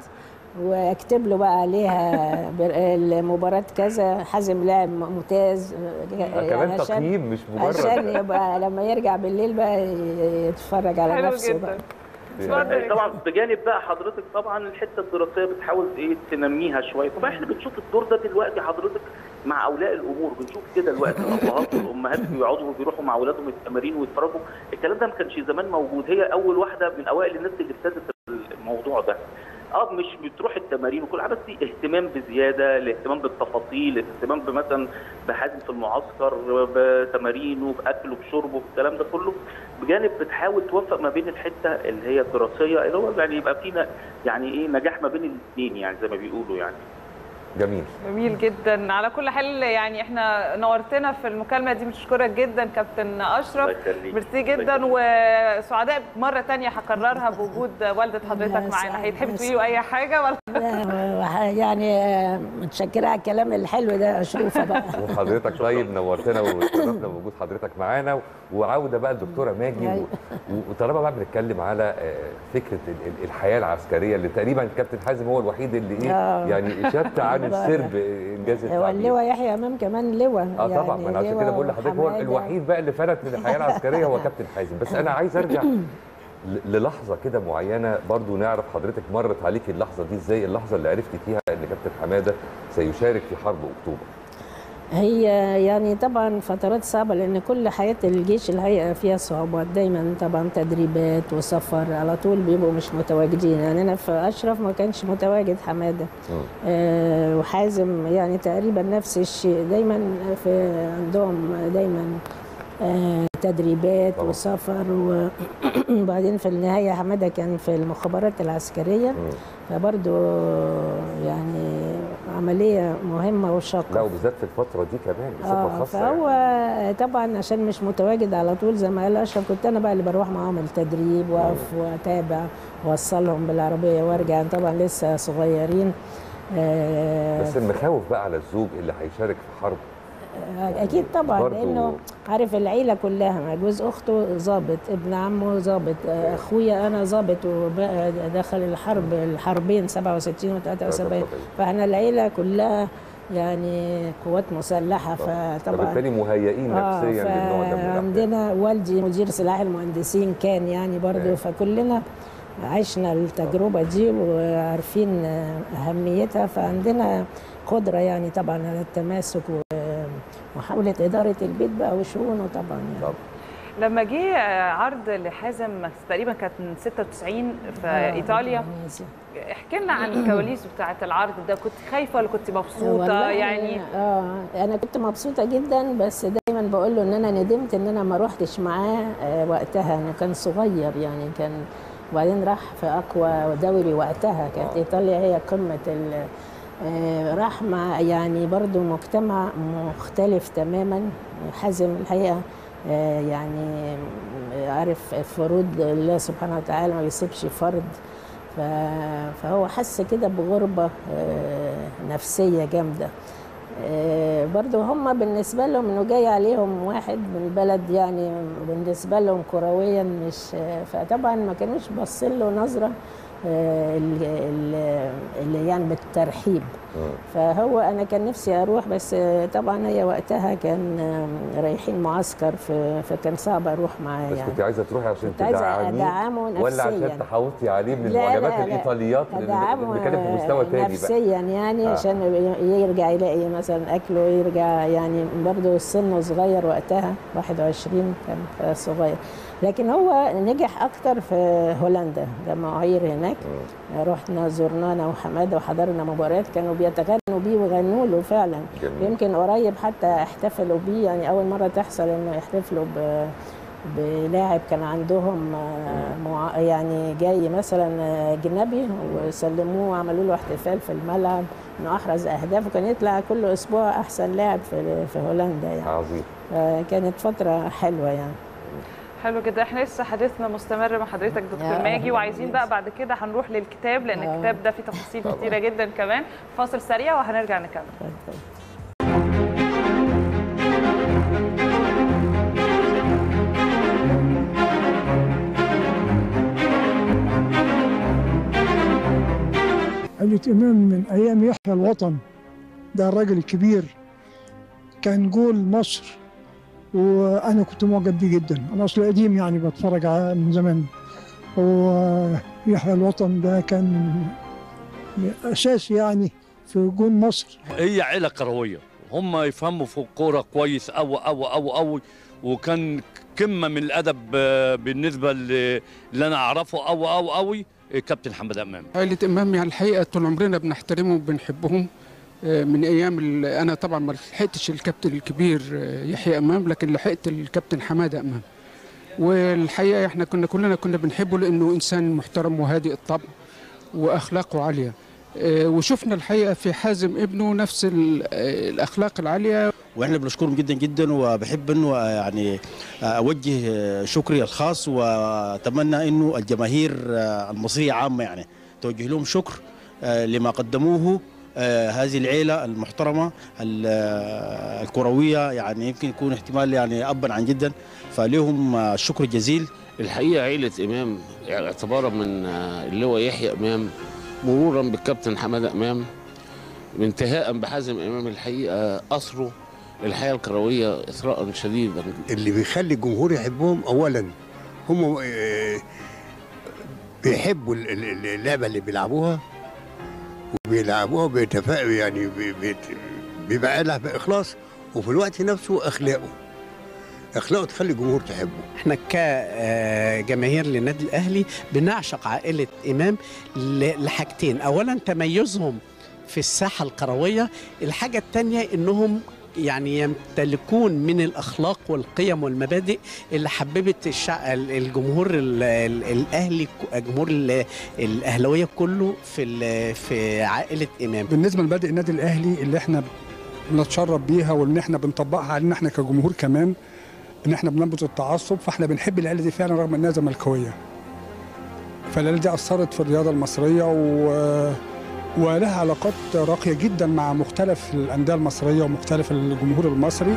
واكتب له بقى عليها المباراه كذا حازم لاعب ممتاز. آه، كمان تقييم مش مجرد عشان يبقى لما يرجع بالليل بقى يتفرج على حلو نفسه جداً. بقى طبعا بجانب بقى حضرتك طبعا الحتة الدراسية بتحاول إيه تنميها شوية. طبعا إحنا بنشوف الدور ده دلوقتي حضرتك مع أولياء الأمور بنشوف كده دلوقتي الأبهات والأمهات بيقعدوا وبيروحوا مع أولادهم التمارين ويتفرجوا. الكلام ده ما كانش زمان موجود. هي أول واحدة من أوائل الناس اللي ابتدت الموضوع ده. آه مش بتروح التمارين وكل حاجة بس اهتمام بزيادة الاهتمام بالتفاصيل الاهتمام بمثلا بحازم في المعسكر بتمارينه باكله بشربه بالكلام ده كله بجانب بتحاول توفق ما بين الحتة اللي هي الدراسية اللي هو يعني يبقى فينا يعني إيه نجاح ما بين الاثنين يعني زي ما بيقولوا يعني. جميل. جميل جدا. على كل حال يعني إحنا نورتنا في المكالمة دي بنشكرك جدا كابتن أشرف. الله يخليك. ميرسي جدا. وسعداء مرة تانية هكررها بوجود والدة حضرتك معانا. يا تقولي أي حاجة ولا؟ لا، يعني متشكرة على الكلام الحلو ده اشوفه بقى. وحضرتك طيب نورتنا وشرفنا بوجود حضرتك معانا. وعودة بقى الدكتورة ماجي أيوة. وطالما بقى بنتكلم على آه، فكرة ال- ال- الحياة العسكرية اللي تقريبا كابتن حازم هو الوحيد اللي إيه آه. يعني شت عن. السرب إنجاز هو اللواء يحيى أمام كمان لواء آه طبعا. ما أنا عشان كده بقول لحضرتك هو الوحيد بقى اللي فلت من الحياة العسكرية هو كابتن حازم. بس أنا عايز أرجع للحظة كده معينة برضو نعرف حضرتك مرت عليك اللحظة دي إزاي؟ اللحظة اللي عرفتي فيها إن كابتن حمادة سيشارك في حرب أكتوبر. هي يعني طبعا فترات صعبة لأن كل حياة الجيش الحقيقة فيها صعوبات دايما طبعا تدريبات وسفر على طول بيبقوا مش متواجدين. يعني أنا في أشرف ما كانش متواجد حمادة. آه. وحازم يعني تقريبا نفس الشيء. دايما في عندهم دايما آه تدريبات وسفر و- وبعدين في النهاية حمادة كان في المخابرات العسكرية. فبرضه يعني عملية مهمة وشاقة. لا وبالذات في الفترة دي كمان بصفة آه خاصة يعني. فهو طبعا عشان مش متواجد على طول زي ما قال أشرف كنت أنا بقى اللي بروح معاهم التدريب وأقف وأتابع وأوصلهم بالعربية وأرجع. طبعا لسه صغيرين. آه بس المخاوف بقى على الزوج اللي هيشارك في حرب. أكيد طبعا برضو- لأنه عارف العيلة كلها جوز أخته ظابط ابن عمه ظابط آه، أخويا أنا ظابط وبقى دخل الحرب الحربين 67 و 73 فإحنا العيلة كلها يعني قوات مسلحة فطبعا فبالتالي مهيئين نفسيا للنوع ده. عندنا والدي مدير سلاح المهندسين كان يعني برضه فكلنا عشنا التجربة دي وعارفين أهميتها فعندنا قدرة يعني طبعا على التماسك ومحاولة إدارة البيت بقى وشؤونه طبعا يعني. لما جه عرض لحازم تقريبا كانت من 96 في آه، إيطاليا إندونيسيا. احكي لنا عن الكواليس بتاعة العرض ده. كنت خايفة ولا كنت مبسوطة؟ يعني آه أنا كنت مبسوطة جدا بس دايما بقول له إن أنا ندمت إن أنا ما روحتش معاه آه وقتها. انه كان صغير يعني كان وبعدين راح في أقوى دوري وقتها. كانت إيطاليا هي قمة آه، راح مع يعني برضو مجتمع مختلف تماما حازم الحقيقة آه، يعني عارف فروض الله سبحانه وتعالى ما بيسيبش فرد. فهو حس كده بغربة آه، نفسية جامدة. آه، برضو هم بالنسبة لهم إنه جاي عليهم واحد من بلد يعني بالنسبة لهم كرويا مش آه، فطبعا ما كانوش باصين له نظرة آه، اللي يعني بالترحيب فهو أنا كان نفسي أروح بس آه، طبعا هي وقتها كان آه، رايحين معسكر في فكان صعب أروح معاه بس يعني كنت عايزة تروحي عشان تدعميه ولا عشان. تحاوطي عليه من المعجبات لا. الإيطاليات اللي بنتكلم في مستوى تاني بقى نفسيا يعني آه. عشان يرجع يلاقي مثلا أكله يرجع يعني برضه سنه صغير وقتها 21 كان صغير لكن هو نجح أكتر في هولندا. لما عير هناك. رحنا زرناه أنا وحمادة وحضرنا مباريات كانوا بيتغنوا بيه وغنوا له فعلا. جميل. يمكن قريب حتى احتفلوا بيه. يعني أول مرة تحصل إنه يحتفلوا ب بلاعب كان عندهم آه، مع- يعني جاي مثلا آه، أجنبي وسلموه وعملوا له احتفال في الملعب إنه أحرز اهداف وكان يطلع كل أسبوع أحسن لاعب في في هولندا يعني. عظيم. كانت فترة حلوة يعني. حلو جدا. إحنا لسه حديثنا مستمر مع حضرتك دكتور ماجي وعايزين بقى بعد كده هنروح للكتاب لأن. الكتاب ده فيه تفاصيل. كتيرة جدا كمان. فاصل سريع وهنرجع نكمل. أن عائلة إمام من أيام يحيى الوطن ده الراجل الكبير كان جول مصر. وأنا كنت معجب بيه جدا. أنا أصل قديم يعني بتفرج على- من زمان. ويحيى الوطن ده كان أساسي يعني في جول مصر. هي عيلة كروية. هم يفهموا في الكورة كويس قوي قوي قوي قوي وكان قمه من الأدب آه، بالنسبة اللي أنا أعرفه قوي قوي قوي كابتن حمد أمام. عائلة إمام يعني الحقيقة طول عمرنا بنحترمهم وبنحبهم. من أيام ال- أنا طبعا ما لحقتش الكابتن الكبير آه، يحيى إمام لكن لحقت الكابتن حمادة إمام. والحقيقة إحنا كنا كلنا كنا بنحبه لأنه إنسان محترم وهادئ الطبع وأخلاقه عالية. آه، وشفنا الحقيقة في حازم ابنه نفس ال- آه، الأخلاق العالية. وإحنا بنشكرهم جدا جدا وبحب إنه يعني أوجه شكري الخاص وأتمنى إنه الجماهير المصريه عامة يعني توجه لهم شكر لما قدموه. هذه العيلة المحترمة ال- الكروية يعني يمكن يكون احتمال يعني أبا عن جدا. فلهم الشكر الجزيل الحقيقة عيلة إمام اعتبارا من اللواء يحيى إمام مرورا بالكابتن حمادة إمام انتهاء بحازم إمام الحقيقة اثروا الحياة الكروية إثراء شديدا اللي بيخلي الجمهور يحبهم اولا هم آه، بيحبوا ال- ال- اللعبة اللي بيلعبوها وبيلعبوها بيتفائلوا يعني بيبقى لها باخلاص وفي الوقت نفسه أخلاقه. أخلاقه تخلي الجمهور تحبه. إحنا كجماهير للنادي الأهلي بنعشق عائلة إمام لحاجتين. اولا تميزهم في الساحة الكروية الحاجة الثانية إنهم يعني يمتلكون من الأخلاق والقيم والمبادئ اللي حببت. الجمهور ال- ال- الأهلي الجمهور ال- الأهلاوية كله في في عائلة إمام بالنسبة لمبادئ النادي الأهلي اللي إحنا بنتشرف بيها وان إحنا بنطبقها علينا إحنا كجمهور كمان إن إحنا بننبذ التعصب فإحنا بنحب العيله دي فعلا رغم إنها زملكاوية فالعيله دي أثرت في الرياضة المصرية و... ولها علاقات راقية جدا مع مختلف الأندية المصرية ومختلف الجمهور المصري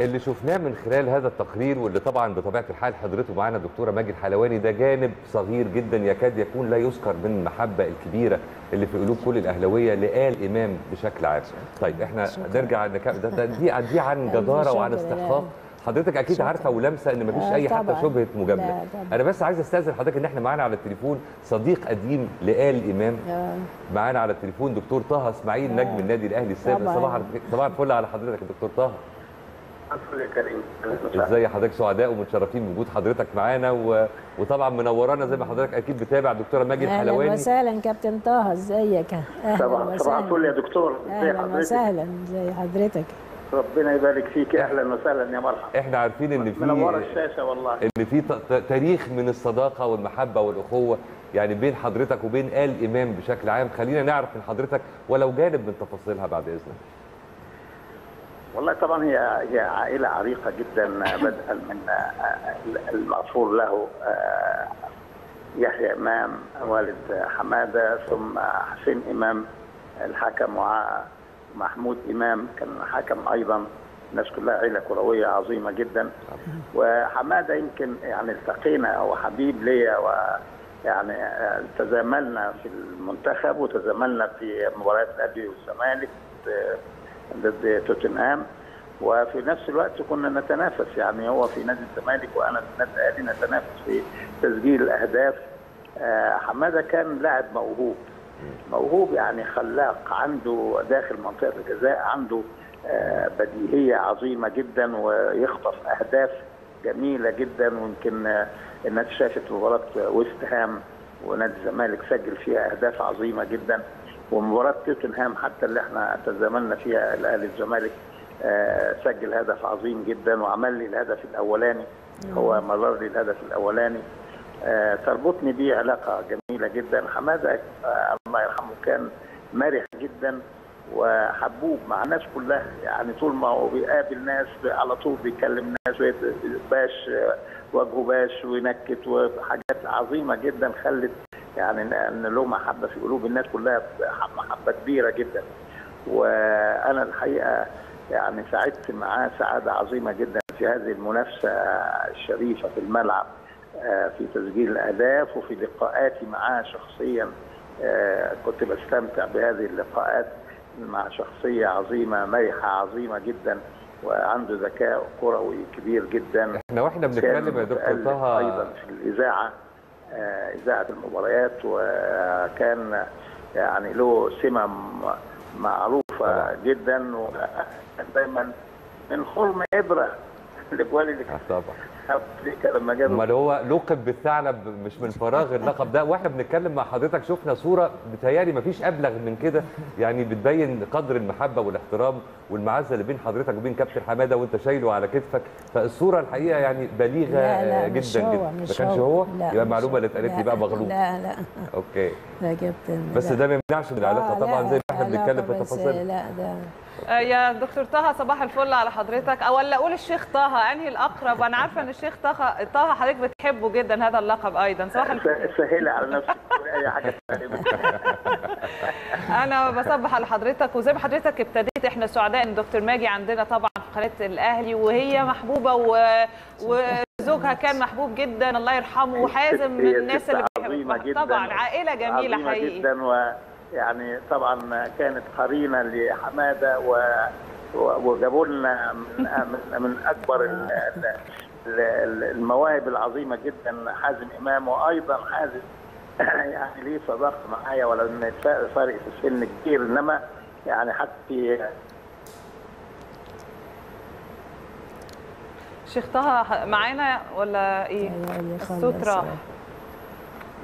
اللي شفناه من خلال هذا التقرير واللي طبعا بطبيعة الحال حضرته معانا دكتورة ماجد حلواني ده جانب صغير جدا يكاد يكون لا يذكر من المحبة الكبيرة اللي في قلوب كل الاهلاويه لآل إمام بشكل عام. طيب إحنا نرجع. ده, ده دي دي عن جدارة وعن. استحقاق حضرتك أكيد عارفة ولامسه إن مفيش آه، أي حتى طبعاً. شبهة مجاملة. طبعاً. أنا بس عايز أستأذن حضرتك إن إحنا معانا على التليفون صديق قديم لآل إمام. آه. معانا على التليفون دكتور طه إسماعيل آه. نجم النادي الأهلي السابق. طبعاً. صباح صباح الفل على حضرتك يا دكتور طه. الفل يا كريم. إزاي حضرتك؟ سعداء ومتشرفين بوجود حضرتك معانا و... وطبعا منورانا زي ما حضرتك أكيد بتابع دكتورة ماجد أهلا حلواني. وسهلا كابتن طه إزيك؟ أهلا صباح الفل يا دكتور. ازي أهلا وسهلا ازي حضرتك؟ ربنا يبارك فيك. أهلا وسهلا يا مرحبا. إحنا عارفين إن في منوره الشاشة والله. إن في تاريخ من الصداقة والمحبة والأخوة يعني بين حضرتك وبين آل إمام بشكل عام. خلينا نعرف من حضرتك ولو جانب من تفاصيلها بعد إذنك. والله طبعا هي هي عائلة عريقة جدا بدءا من المغفور له آه، يحيى إمام والد حمادة ثم حسين إمام الحكم ومحمود إمام كان حكم أيضا. الناس كلها عيلة كروية عظيمة جدا. وحمادة يمكن يعني التقينا هو حبيب ليا ويعني آه، تزاملنا في المنتخب وتزاملنا في مباريات الاهلي والزمالك آه، ضد توتنهام. وفي نفس الوقت كنا نتنافس يعني هو في نادي الزمالك وأنا في النادي الأهلي نتنافس في تسجيل الاهداف آه، حمادة كان لاعب موهوب. موهوب يعني خلاق عنده داخل منطقة الجزاء عنده آه، بديهية عظيمة جدا ويخطف أهداف جميلة جدا ويمكن آه، الناس شافت مباراة ويست هام ونادي الزمالك سجل فيها أهداف عظيمة جدا. ومباراة توتنهام حتى اللي إحنا تزاملنا فيها الأهلي الزمالك آه، سجل هدف عظيم جدا وعمل لي الهدف الأولاني. هو مرر لي الهدف الأولاني. تربطني بيه علاقة جميلة. جدا. حمادة آه، الله يرحمه كان مرح جدا وحبوب مع الناس كلها. يعني طول ما هو بيقابل ناس على طول بيكلم ناس باش وجهه باش وينكت وحاجات عظيمة جدا خلت يعني ان له محبه في قلوب الناس كلها محبة كبيرة جدا. وأنا الحقيقة يعني سعدت معاه سعادة عظيمة جدا في هذه المنافسة الشريفة في الملعب. في تسجيل الأهداف وفي لقاءاتي معاه شخصيا آه، كنت بستمتع بهذه اللقاءات مع شخصية عظيمة مرحه عظيمة جدا وعنده ذكاء كروي كبير جدا. إحنا وإحنا بنتكلم يا دكتور طه. أيضا في الإذاعة آه، إذاعة المباريات وكان يعني له سمة معروفة جدا وكان دايما من خرم إبرة لجوال اللي طبعا لما جاب أمال هو لقب بالثعلب مش من فراغ اللقب ده. وإحنا بنتكلم مع حضرتك شفنا صورة بتهيألي مفيش أبلغ من كده. يعني بتبين قدر المحبة والاحترام والمعزة اللي بين حضرتك وبين كابتن حمادة وأنت شايله على كتفك. فالصورة الحقيقة يعني بليغة لا لا جدا مش هو جدا ما كانش هو. لا يبقى المعلومة. اللي اتقالت لي بقى مغلوط لا لا. أوكي. لا كابتن بس. ده ما يمنعش من العلاقة. آه، طبعا لا، زي ما إحنا بنتكلم في تفاصيل. لا ده يا دكتور طه صباح الفل على حضرتك. أو ولا أقول الشيخ طه أنهي الأقرب؟ أنا عارفة إن الشيخ طه طه حضرتك بتحبه جدا هذا اللقب أيضا. صباح الفل سهلي على نفسك أي حاجة أنا بصبح على حضرتك وزي ما حضرتك ابتديت إحنا سعداء إن دكتور ماجي عندنا طبعا في قناه الأهلي وهي محبوبة و... وزوجها كان محبوب جدا الله يرحمه وحازم من الناس اللي جدا طبعا عائلة جميلة حقيقي. جدا ويعني طبعا كانت قرينة لحمادة و وجابوا لنا من من, أكبر ال- ال- ال- المواهب العظيمة جدا حازم إمام وأيضا حازم يعني ليه صداقة معايا ولو إن فرق فرق في السن كتير إنما يعني حتى شيخ طه معانا ولا إيه؟ الصوت راح.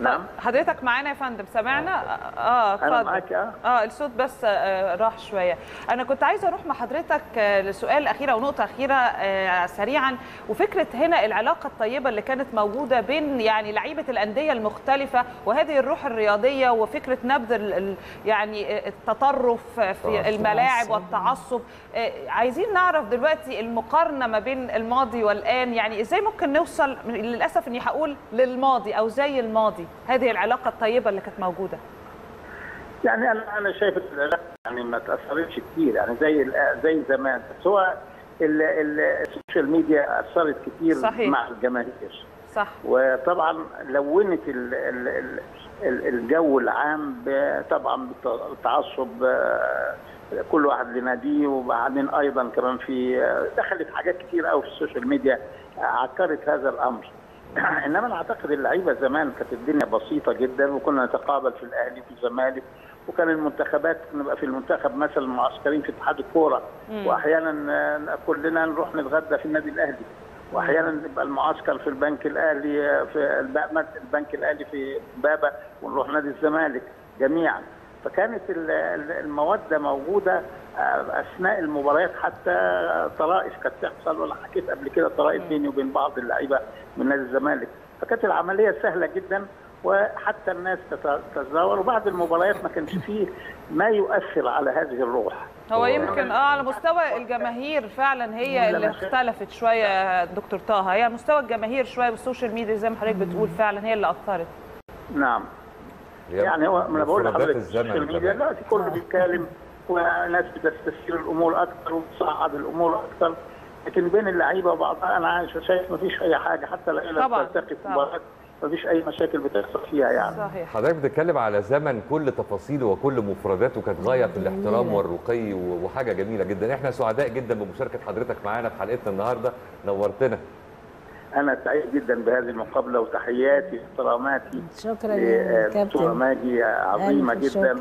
نعم. حضرتك معانا يا فندم سمعنا؟ آه. اتفضل أنا معاك، آه. آه الصوت بس آه راح شوية. أنا كنت عايزة أروح مع حضرتك آه لسؤال اخير أو نقطه أخيرة آه سريعا. وفكرة هنا العلاقة الطيبة اللي كانت موجودة بين يعني لعيبة الأندية المختلفة وهذه الروح الرياضية وفكرة نبذ يعني التطرف في الملاعب والتعصب. آه عايزين نعرف دلوقتي المقارنة ما بين الماضي والآن. يعني إزاي ممكن نوصل للأسف إني هقول للماضي أو زي الماضي. هذه العلاقة الطيبة اللي كانت موجودة. يعني أنا أنا شايف العلاقه يعني ما تأثرتش كتير يعني زي زي زمان. بس هو ال- ال- السوشيال ميديا أثرت كتير صحيح. مع الجماهير. صح. وطبعا لونت ال- ال- ال- ال- الجو العام طبعا بالتعصب آه، كل واحد لناديه وبعدين أيضا كمان في آه، دخلت حاجات كتير قوي في السوشيال ميديا آه، عكرت هذا الأمر. انما أنا أعتقد اللعيبة زمان كانت الدنيا بسيطة جدا وكنا نتقابل في الأهلي وفي الزمالك وكان المنتخبات نبقى في المنتخب مثلا معسكرين في اتحاد الكورة. واحيانا كلنا نروح نتغدى في النادي الأهلي واحيانا يبقى المعسكر في البنك الأهلي في الب- البنك الأهلي في بابا ونروح نادي الزمالك جميعا فكانت ال- ال- الموده موجودة آه، أثناء المباريات حتى طرائف كانت تحصل ولا حكيت قبل كده طرائف بيني وبين بعض اللعيبة من نادي الزمالك. فكانت العملية سهلة جدا وحتى الناس تت- تتزاور وبعد المباريات ما كانش فيه ما يؤثر على هذه الروح. هو يمكن آه على مستوى الجماهير فعلا هي اللي اختلفت شوية دكتور طه. هي على مستوى الجماهير شوية والسوشيال ميديا زي ما حضرتك بتقول فعلا هي اللي أثرت. نعم. يعني هو ما أنا بقول لحضرتك السوشيال ميديا. دلوقتي كله بيتكلم وناس بتستثير الأمور أكثر وتصعد الأمور أكثر لكن بين اللعيبة وبعضها أنا عايش- شايف ما فيش أي حاجة حتى لو طبعاً، تلتقي في. مباراة ما فيش أي مشاكل بتحصل فيها يعني. صحيح. حضرتك بتتكلم على زمن كل تفاصيله وكل مفرداته كانت غاية في الاحترام. والرقي وحاجة جميلة جدا. إحنا سعداء جدا بمشاركة حضرتك معانا في حلقتنا النهارده. نورتنا. أنا سعيد جدا بهذه المقابلة وتحياتي واحتراماتي شكرا لدكتورة كابتن ماجي عظيمه ألف جدا.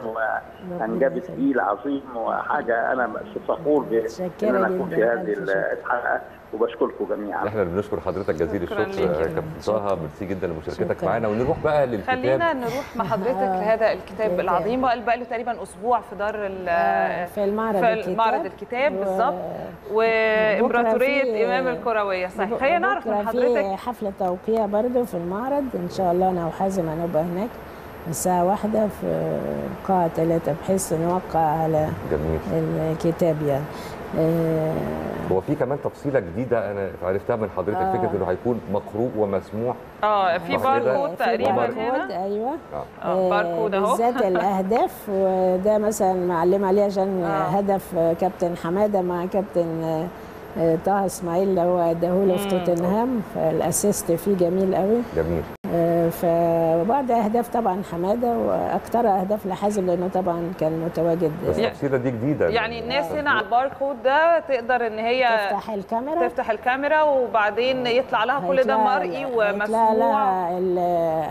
وأنجبت جيل عظيم وحاجة أنا فخور بان أنا أكون في. هذه. الحلقة وبشكركم جميعا. إحنا اللي بنشكر حضرتك جزيل الشكر فندم. كابتن طه ميرسي جدا لمشاركتك. معانا. ونروح بقى للكتاب. خلينا نروح مع حضرتك لهذا الكتاب العظيم وقال بقى له تقريبا أسبوع في دار ال- في المعرض في الكتاب. معرض الكتاب و- بالظبط. وامبراطورية في- إمام الكروية. صحيح. خلينا نعرف من حضرتك. في حفلة توقيع برضه في المعرض. إن شاء الله أنا وحازم هنبقى هناك الساعة واحدة في قاعة ثلاثة بحيث نوقع على جميل. الكتاب يعني. آه، هو في كمان تفصيلة جديدة أنا عرفتها من حضرتك آه. فكرة إنه هيكون مقروء ومسموع آه في؟ باركود في تقريبا باركود. هنا أيوه آه. آه، باركود أهو بالذات الأهداف وده مثلا معلم عليه عشان آه. هدف كابتن حمادة مع كابتن آه، طه إسماعيل اللي هو اداهوله في. توتنهام فالأسيست فيه جميل قوي. جميل. آه، فبعض أهداف طبعا حمادة وأكثر أهداف لحازم لأنه طبعا كان متواجد. بس التفصيله دي جديدة. يعني الناس هنا على الباركود ده تقدر إن هي تفتح الكاميرا. تفتح الكاميرا وبعدين يطلع لها كل ده مرئي ومسموع. لها ال-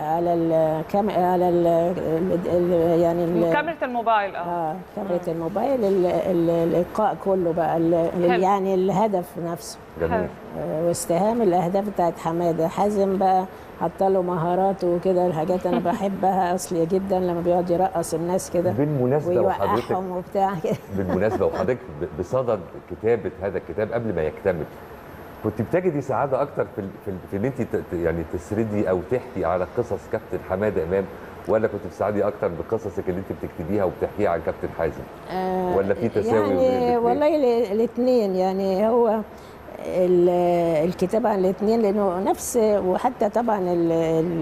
على الكام على ال ال- يعني ال- كاميرا الموبايل آه. آه كاميرا الموبايل ال- ال- اللقاء كله بقى. يعني الهدف نفسه. جميل. آه، واستهام الأهداف بتاعت حمادة. حازم بقى حط له مهاراته وكده الحاجات أنا بحبها. اصليه جدا لما بيقعد يرقص الناس كده بالمناسبة وحضرتك وبتاع كده. بالمناسبة وحضرتك بصدد كتابة هذا الكتاب قبل ما يكتمل. كنت بتجدي سعادة أكتر في في, في إن أنت يعني تسردي أو تحكي على قصص كابتن حمادة إمام ولا كنت بتساعدي أكتر بقصصك اللي أنت بتكتبيها وبتحكيها عن كابتن حازم؟ آه، ولا في تساوي يعني؟ والله الاثنين يعني هو ال- الكتاب عن الاثنين لأنه نفس وحتى طبعا ال-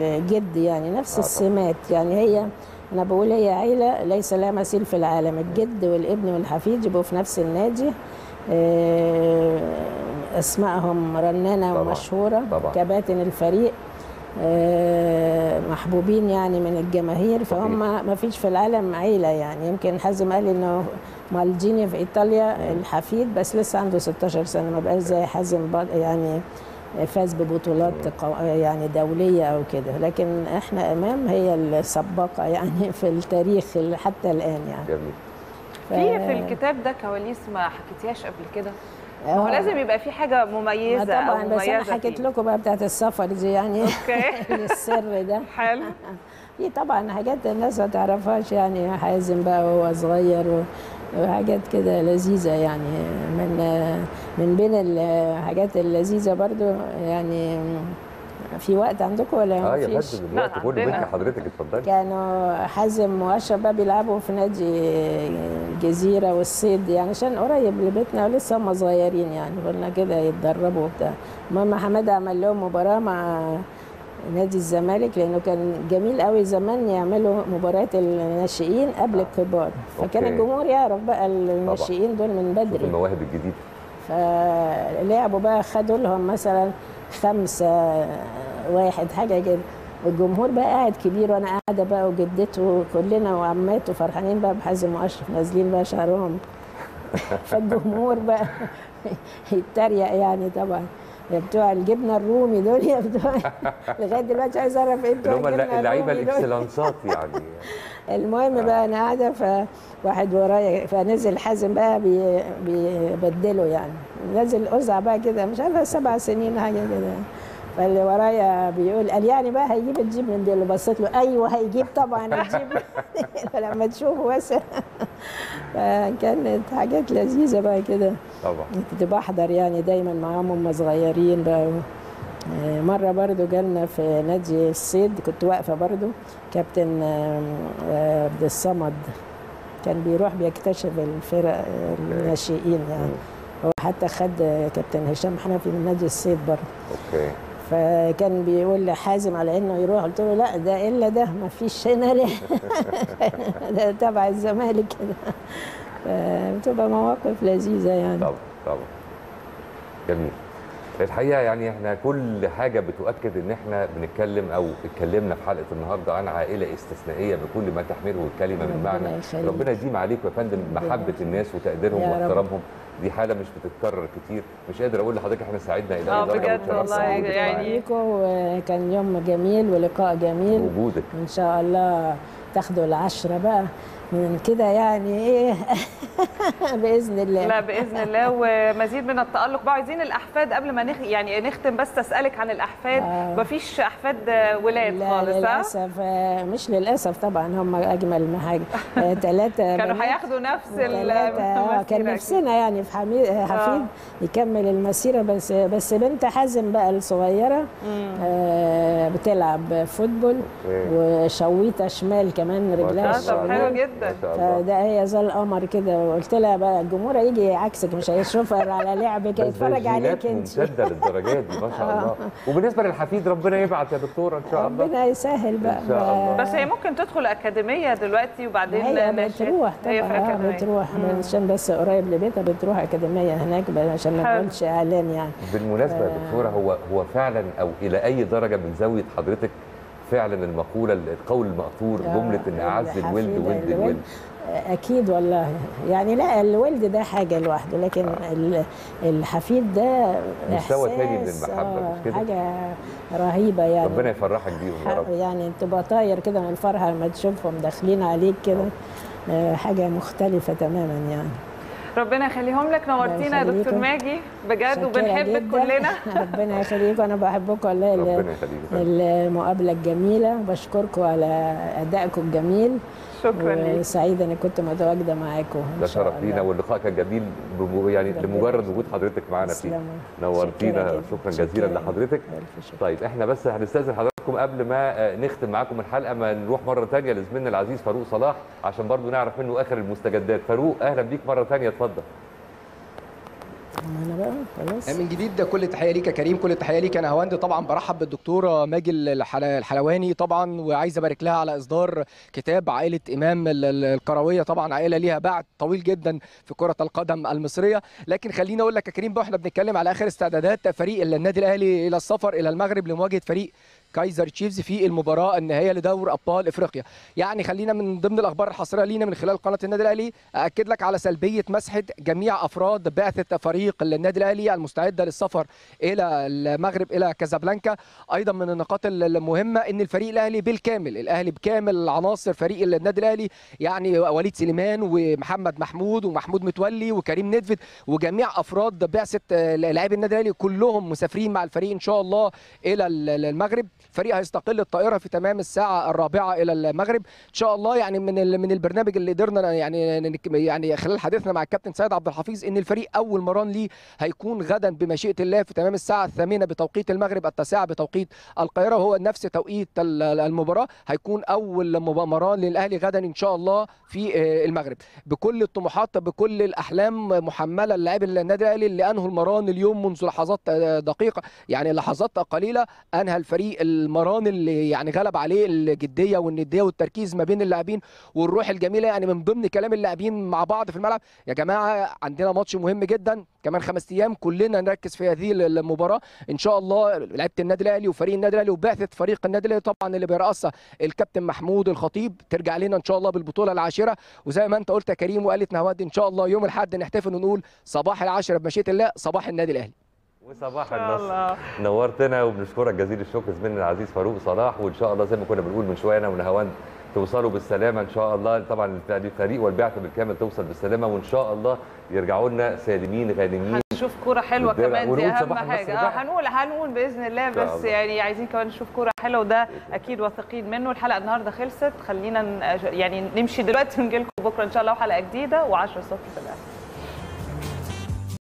الجد يعني نفس السمات. يعني هي أنا بقول هي عيلة ليس لها مثيل في العالم. الجد والابن والحفيد يبقوا في نفس النادي. آه، أسمائهم رنانة طبعاً، ومشهورة. طبعاً. كباتن الفريق. آه، محبوبين يعني من الجماهير فهم ما فيش في العالم عيلة يعني. يمكن حازم قال إنه مالديني في إيطاليا الحفيد بس لسه عنده 16 سنة ما بقاش زي حازم يعني فاز ببطولات يعني دولية أو كده. لكن إحنا أمام هي السباقة يعني في التاريخ حتى الآن يعني. جميل. في في الكتاب ده كواليس ما حكيتيهاش قبل كده؟ هو آه. لازم يبقى في حاجة مميزة طبعا أو بس أنا حكيت. لكم بقى بتاعت السفر دي يعني. السر ده. حلو. في طبعا حاجات الناس ما تعرفهاش يعني حازم بقى وهو صغير و- وحاجات كده لذيذة يعني. من من بين الحاجات اللذيذة برضو يعني في وقت عندكم ولا آه يا؟ فندم الوقت كله منك حضرتك اتفضلي. كانوا حازم وأشرف بقى بيلعبوا في نادي الجزيرة والصيد يعني عشان قريب لبيتنا ولسه هم صغيرين يعني قلنا كده يتدربوا وبتاع. المهم حمادة عمل لهم مباراة مع نادي الزمالك لأنه كان جميل قوي زمان يعملوا مباريات الناشئين قبل الكبار. فكان أوكي. الجمهور يعرف بقى الناشئين دول من بدري. المواهب الجديدة. فلعبوا بقى خدوا لهم مثلا خمسة واحد حاجة كده. والجمهور بقى قاعد كبير وأنا قاعدة بقى وجدته كلنا وعماته فرحانين بقى بحازم وأشرف نازلين بقى شعرهم. فالجمهور بقى يتريق يعني طبعا. يا بتوع الجبنة الرومي دول يا بتوع لغاية دلوقتي عايز أعرف إيه اللي بتوع هم الجبنة اللعيبة الاكسلانسات يعني. المهم بقى أنا قاعدة فواحد ورايا فنزل حازم بقى بي- بيبدله يعني. نزل قزع بقى كده مش عارفة سبع سنين حاجة كده. فاللي ورايا بيقول قال يعني بقى هيجيب الجيب من ديله بصيت له أيوه هيجيب طبعا الجيب لما تشوفه بس. فكانت حاجات لذيذة بقى كده. طبعا. كنت بحضر يعني دايما معاهم هم صغيرين بقى. آه، مرة برضو جالنا في نادي الصيد كنت واقفة برضو. كابتن آه، آه، عبد الصمد. كان بيروح بيكتشف الفرق الناشئين يعني. هو حتى خد كابتن هشام حنفي من نادي الصيد برضو. أوكي. فكان بيقول لحازم على إنه يروح. قلت له لا ده إلا ده ما فيش هنا ده تبع الزمالك. كده فبتبقى مواقف لذيذة يعني. طبعا طبعا. جميل. الحقيقة يعني إحنا كل حاجة بتؤكد إن إحنا بنتكلم أو اتكلمنا في حلقة النهارده عن عائلة استثنائية بكل ما تحمله الكلمة من معنى. ربنا يديم عليكم يا فندم محبة الناس وتقديرهم. واحترامهم. دي حاله مش بتتكرر كتير. مش قادر أقول لحضرتك إحنا سعدنا إلى درجة بجد والله يعني وكان يوم جميل ولقاء جميل. وجودك إن شاء الله تاخدوا العشرة بقى. من كده يعني إيه؟ بإذن الله. لا بإذن الله. ومزيد من التألق بقى عايزين الأحفاد قبل ما نخ... يعني نختم بس أسألك عن الأحفاد. آه. مفيش أحفاد آه، ولاد لا خالص ها؟ للأسف آه، مش للأسف طبعا هم أجمل ما حاجة. ثلاثة كانوا هياخدوا نفس ثلاثة آه، كان نفسنا يعني في حميد آه، حفيد يكمل المسيرة بس بس بنت حازم بقى الصغيرة آه آه، بتلعب فوتبول وشويتة شمال كمان رجلها الله. حلو الشمال جدا. فده هي زي القمر كده وقلت لها بقى الجمهور هيجي عكسك مش هيشوفها على لعب كده بس ده يتفرج عليك انت. ممتدة للدرجات دي ما شاء الله. وبالنسبة للحفيد ربنا يبعت يا دكتوره إن شاء الله. ربنا يسهل بقى. إن شاء الله. بس هي ممكن تدخل أكاديمية دلوقتي وبعدين هي. بتروح هي طبعا في آه، أكاديمية. بتروح عشان بس قريب لبيتها بتروح أكاديمية هناك عشان ما حلو. نقولش إعلان يعني. بالمناسبة يا دكتورة هو هو فعلا أو إلى أي درجة من زاوية حضرتك فعلا المقولة القول المأثور آه، جملة إن اعز الولد ولد الولد. أكيد والله. يعني لا الولد ده حاجة لوحده لكن ال- الحفيد ده مستوى تاني من آه، مش كده؟ حاجة رهيبة يعني. ربنا يفرحك بيهم يا رب. يعني تبقى طاير كده من الفرحه لما تشوفهم داخلين عليك كده. آه، حاجة مختلفة تماما يعني. ربنا يخليهم لك نورتينا يا دكتور يخليكم. ماجي بجد وبنحبك. كلنا ربنا يخليكم أنا بحبكم والله ال- ربنا يخليك المقابلة الجميلة بشكركم على أدائكم الجميل شكرا ليك. وسعيدة إني كنت متواجدة معاكم ده شرف لينا. واللقاء كان جميل يعني لمجرد وجود حضرتك معانا فيه. نورتينا شكرا شكرا. جزيلا شكرا. لحضرتك طيب إحنا بس هنستأذن حضراتكم قبل ما آه، نختم معاكم الحلقة ما نروح مرة ثانية لزميلنا العزيز فاروق صلاح عشان برضو نعرف منه آخر المستجدات. فاروق أهلا بيك مرة ثانية اتفضل. أنا بقى خلاص. من جديد كل التحيه ليك يا كريم كل التحيه ليك. أنا هواند طبعا برحب بالدكتورة ماجي الحل- الحلواني طبعا وعايز أبارك لها على إصدار كتاب عائلة إمام ال- ال- الكروية. طبعا عائلة ليها بعد طويل جدا في كرة القدم المصرية. لكن خليني أقول لك يا كريم بقى إحنا بنتكلم على آخر استعدادات فريق النادي الأهلي إلى السفر إلى المغرب لمواجهة فريق كايزر تشيفز في المباراة النهائية لدور أبطال إفريقيا. يعني خلينا من ضمن الأخبار الحصرية لينا من خلال قناة النادي الأهلي اكد لك على سلبية مسحة جميع أفراد بعثة فريق النادي الأهلي المستعدة للسفر إلى المغرب إلى كازابلانكا. أيضا من النقاط المهمة إن الفريق الأهلي بالكامل الأهلي بكامل عناصر فريق النادي الأهلي يعني وليد سليمان ومحمد محمود ومحمود متولي وكريم ندفد وجميع أفراد بعثة لاعبي النادي الأهلي كلهم مسافرين مع الفريق إن شاء الله إلى المغرب. الفريق هيستقل الطائرة في تمام الساعة الرابعة إلى المغرب. إن شاء الله يعني من من البرنامج اللي قدرنا يعني يعني خلال حديثنا مع الكابتن سيد عبد الحفيظ إن الفريق أول مران ليه هيكون غدا بمشيئة الله في تمام الساعة الثامنة بتوقيت المغرب التاسعة بتوقيت القاهرة. وهو نفس توقيت ال- المباراة. هيكون أول مران للأهلي غدا إن شاء الله في آه، المغرب. بكل الطموحات بكل الأحلام محمله للاعبي النادي الأهلي اللي أنهوا المران اليوم منذ لحظات آه، دقيقة يعني لحظات قليلة أنهى الفريق المران اللي يعني غلب عليه الجدية والندية والتركيز ما بين اللاعبين والروح الجميلة. يعني من ضمن كلام اللاعبين مع بعض في الملعب يا جماعة عندنا ماتش مهم جدا كمان خمس أيام كلنا نركز في هذه المباراة. إن شاء الله لعيبة النادي الأهلي وفريق النادي الأهلي وبعثة فريق النادي الأهلي طبعا اللي بيرأسها الكابتن محمود الخطيب ترجع لنا إن شاء الله بالبطولة العاشرة. وزي ما أنت قلت يا كريم وقالت نهاد إن شاء الله يوم الأحد نحتفل ونقول صباح العاشرة بمشيئة الله صباح النادي الأهلي. وصباح النصر. نورتنا وبنشكرك جزيل الشكر زميلنا العزيز فاروق صلاح وإن شاء الله زي ما كنا بنقول من شوية أنا ونهاوند توصلوا بالسلامة إن شاء الله طبعا الفريق والبعثه بالكامل توصل بالسلامة وإن شاء الله يرجعوا لنا سالمين غانمين نشوف كوره حلوة. كمان دي أهم حاجة. آه هنقول هنقول بإذن الله بس الله. يعني عايزين كمان نشوف كوره حلوة وده أكيد واثقين منه الحلقة النهارده خلصت خلينا يعني نمشي دلوقتي ونجي لكم بكرة إن شاء الله وحلقة جديدة و10 الصبح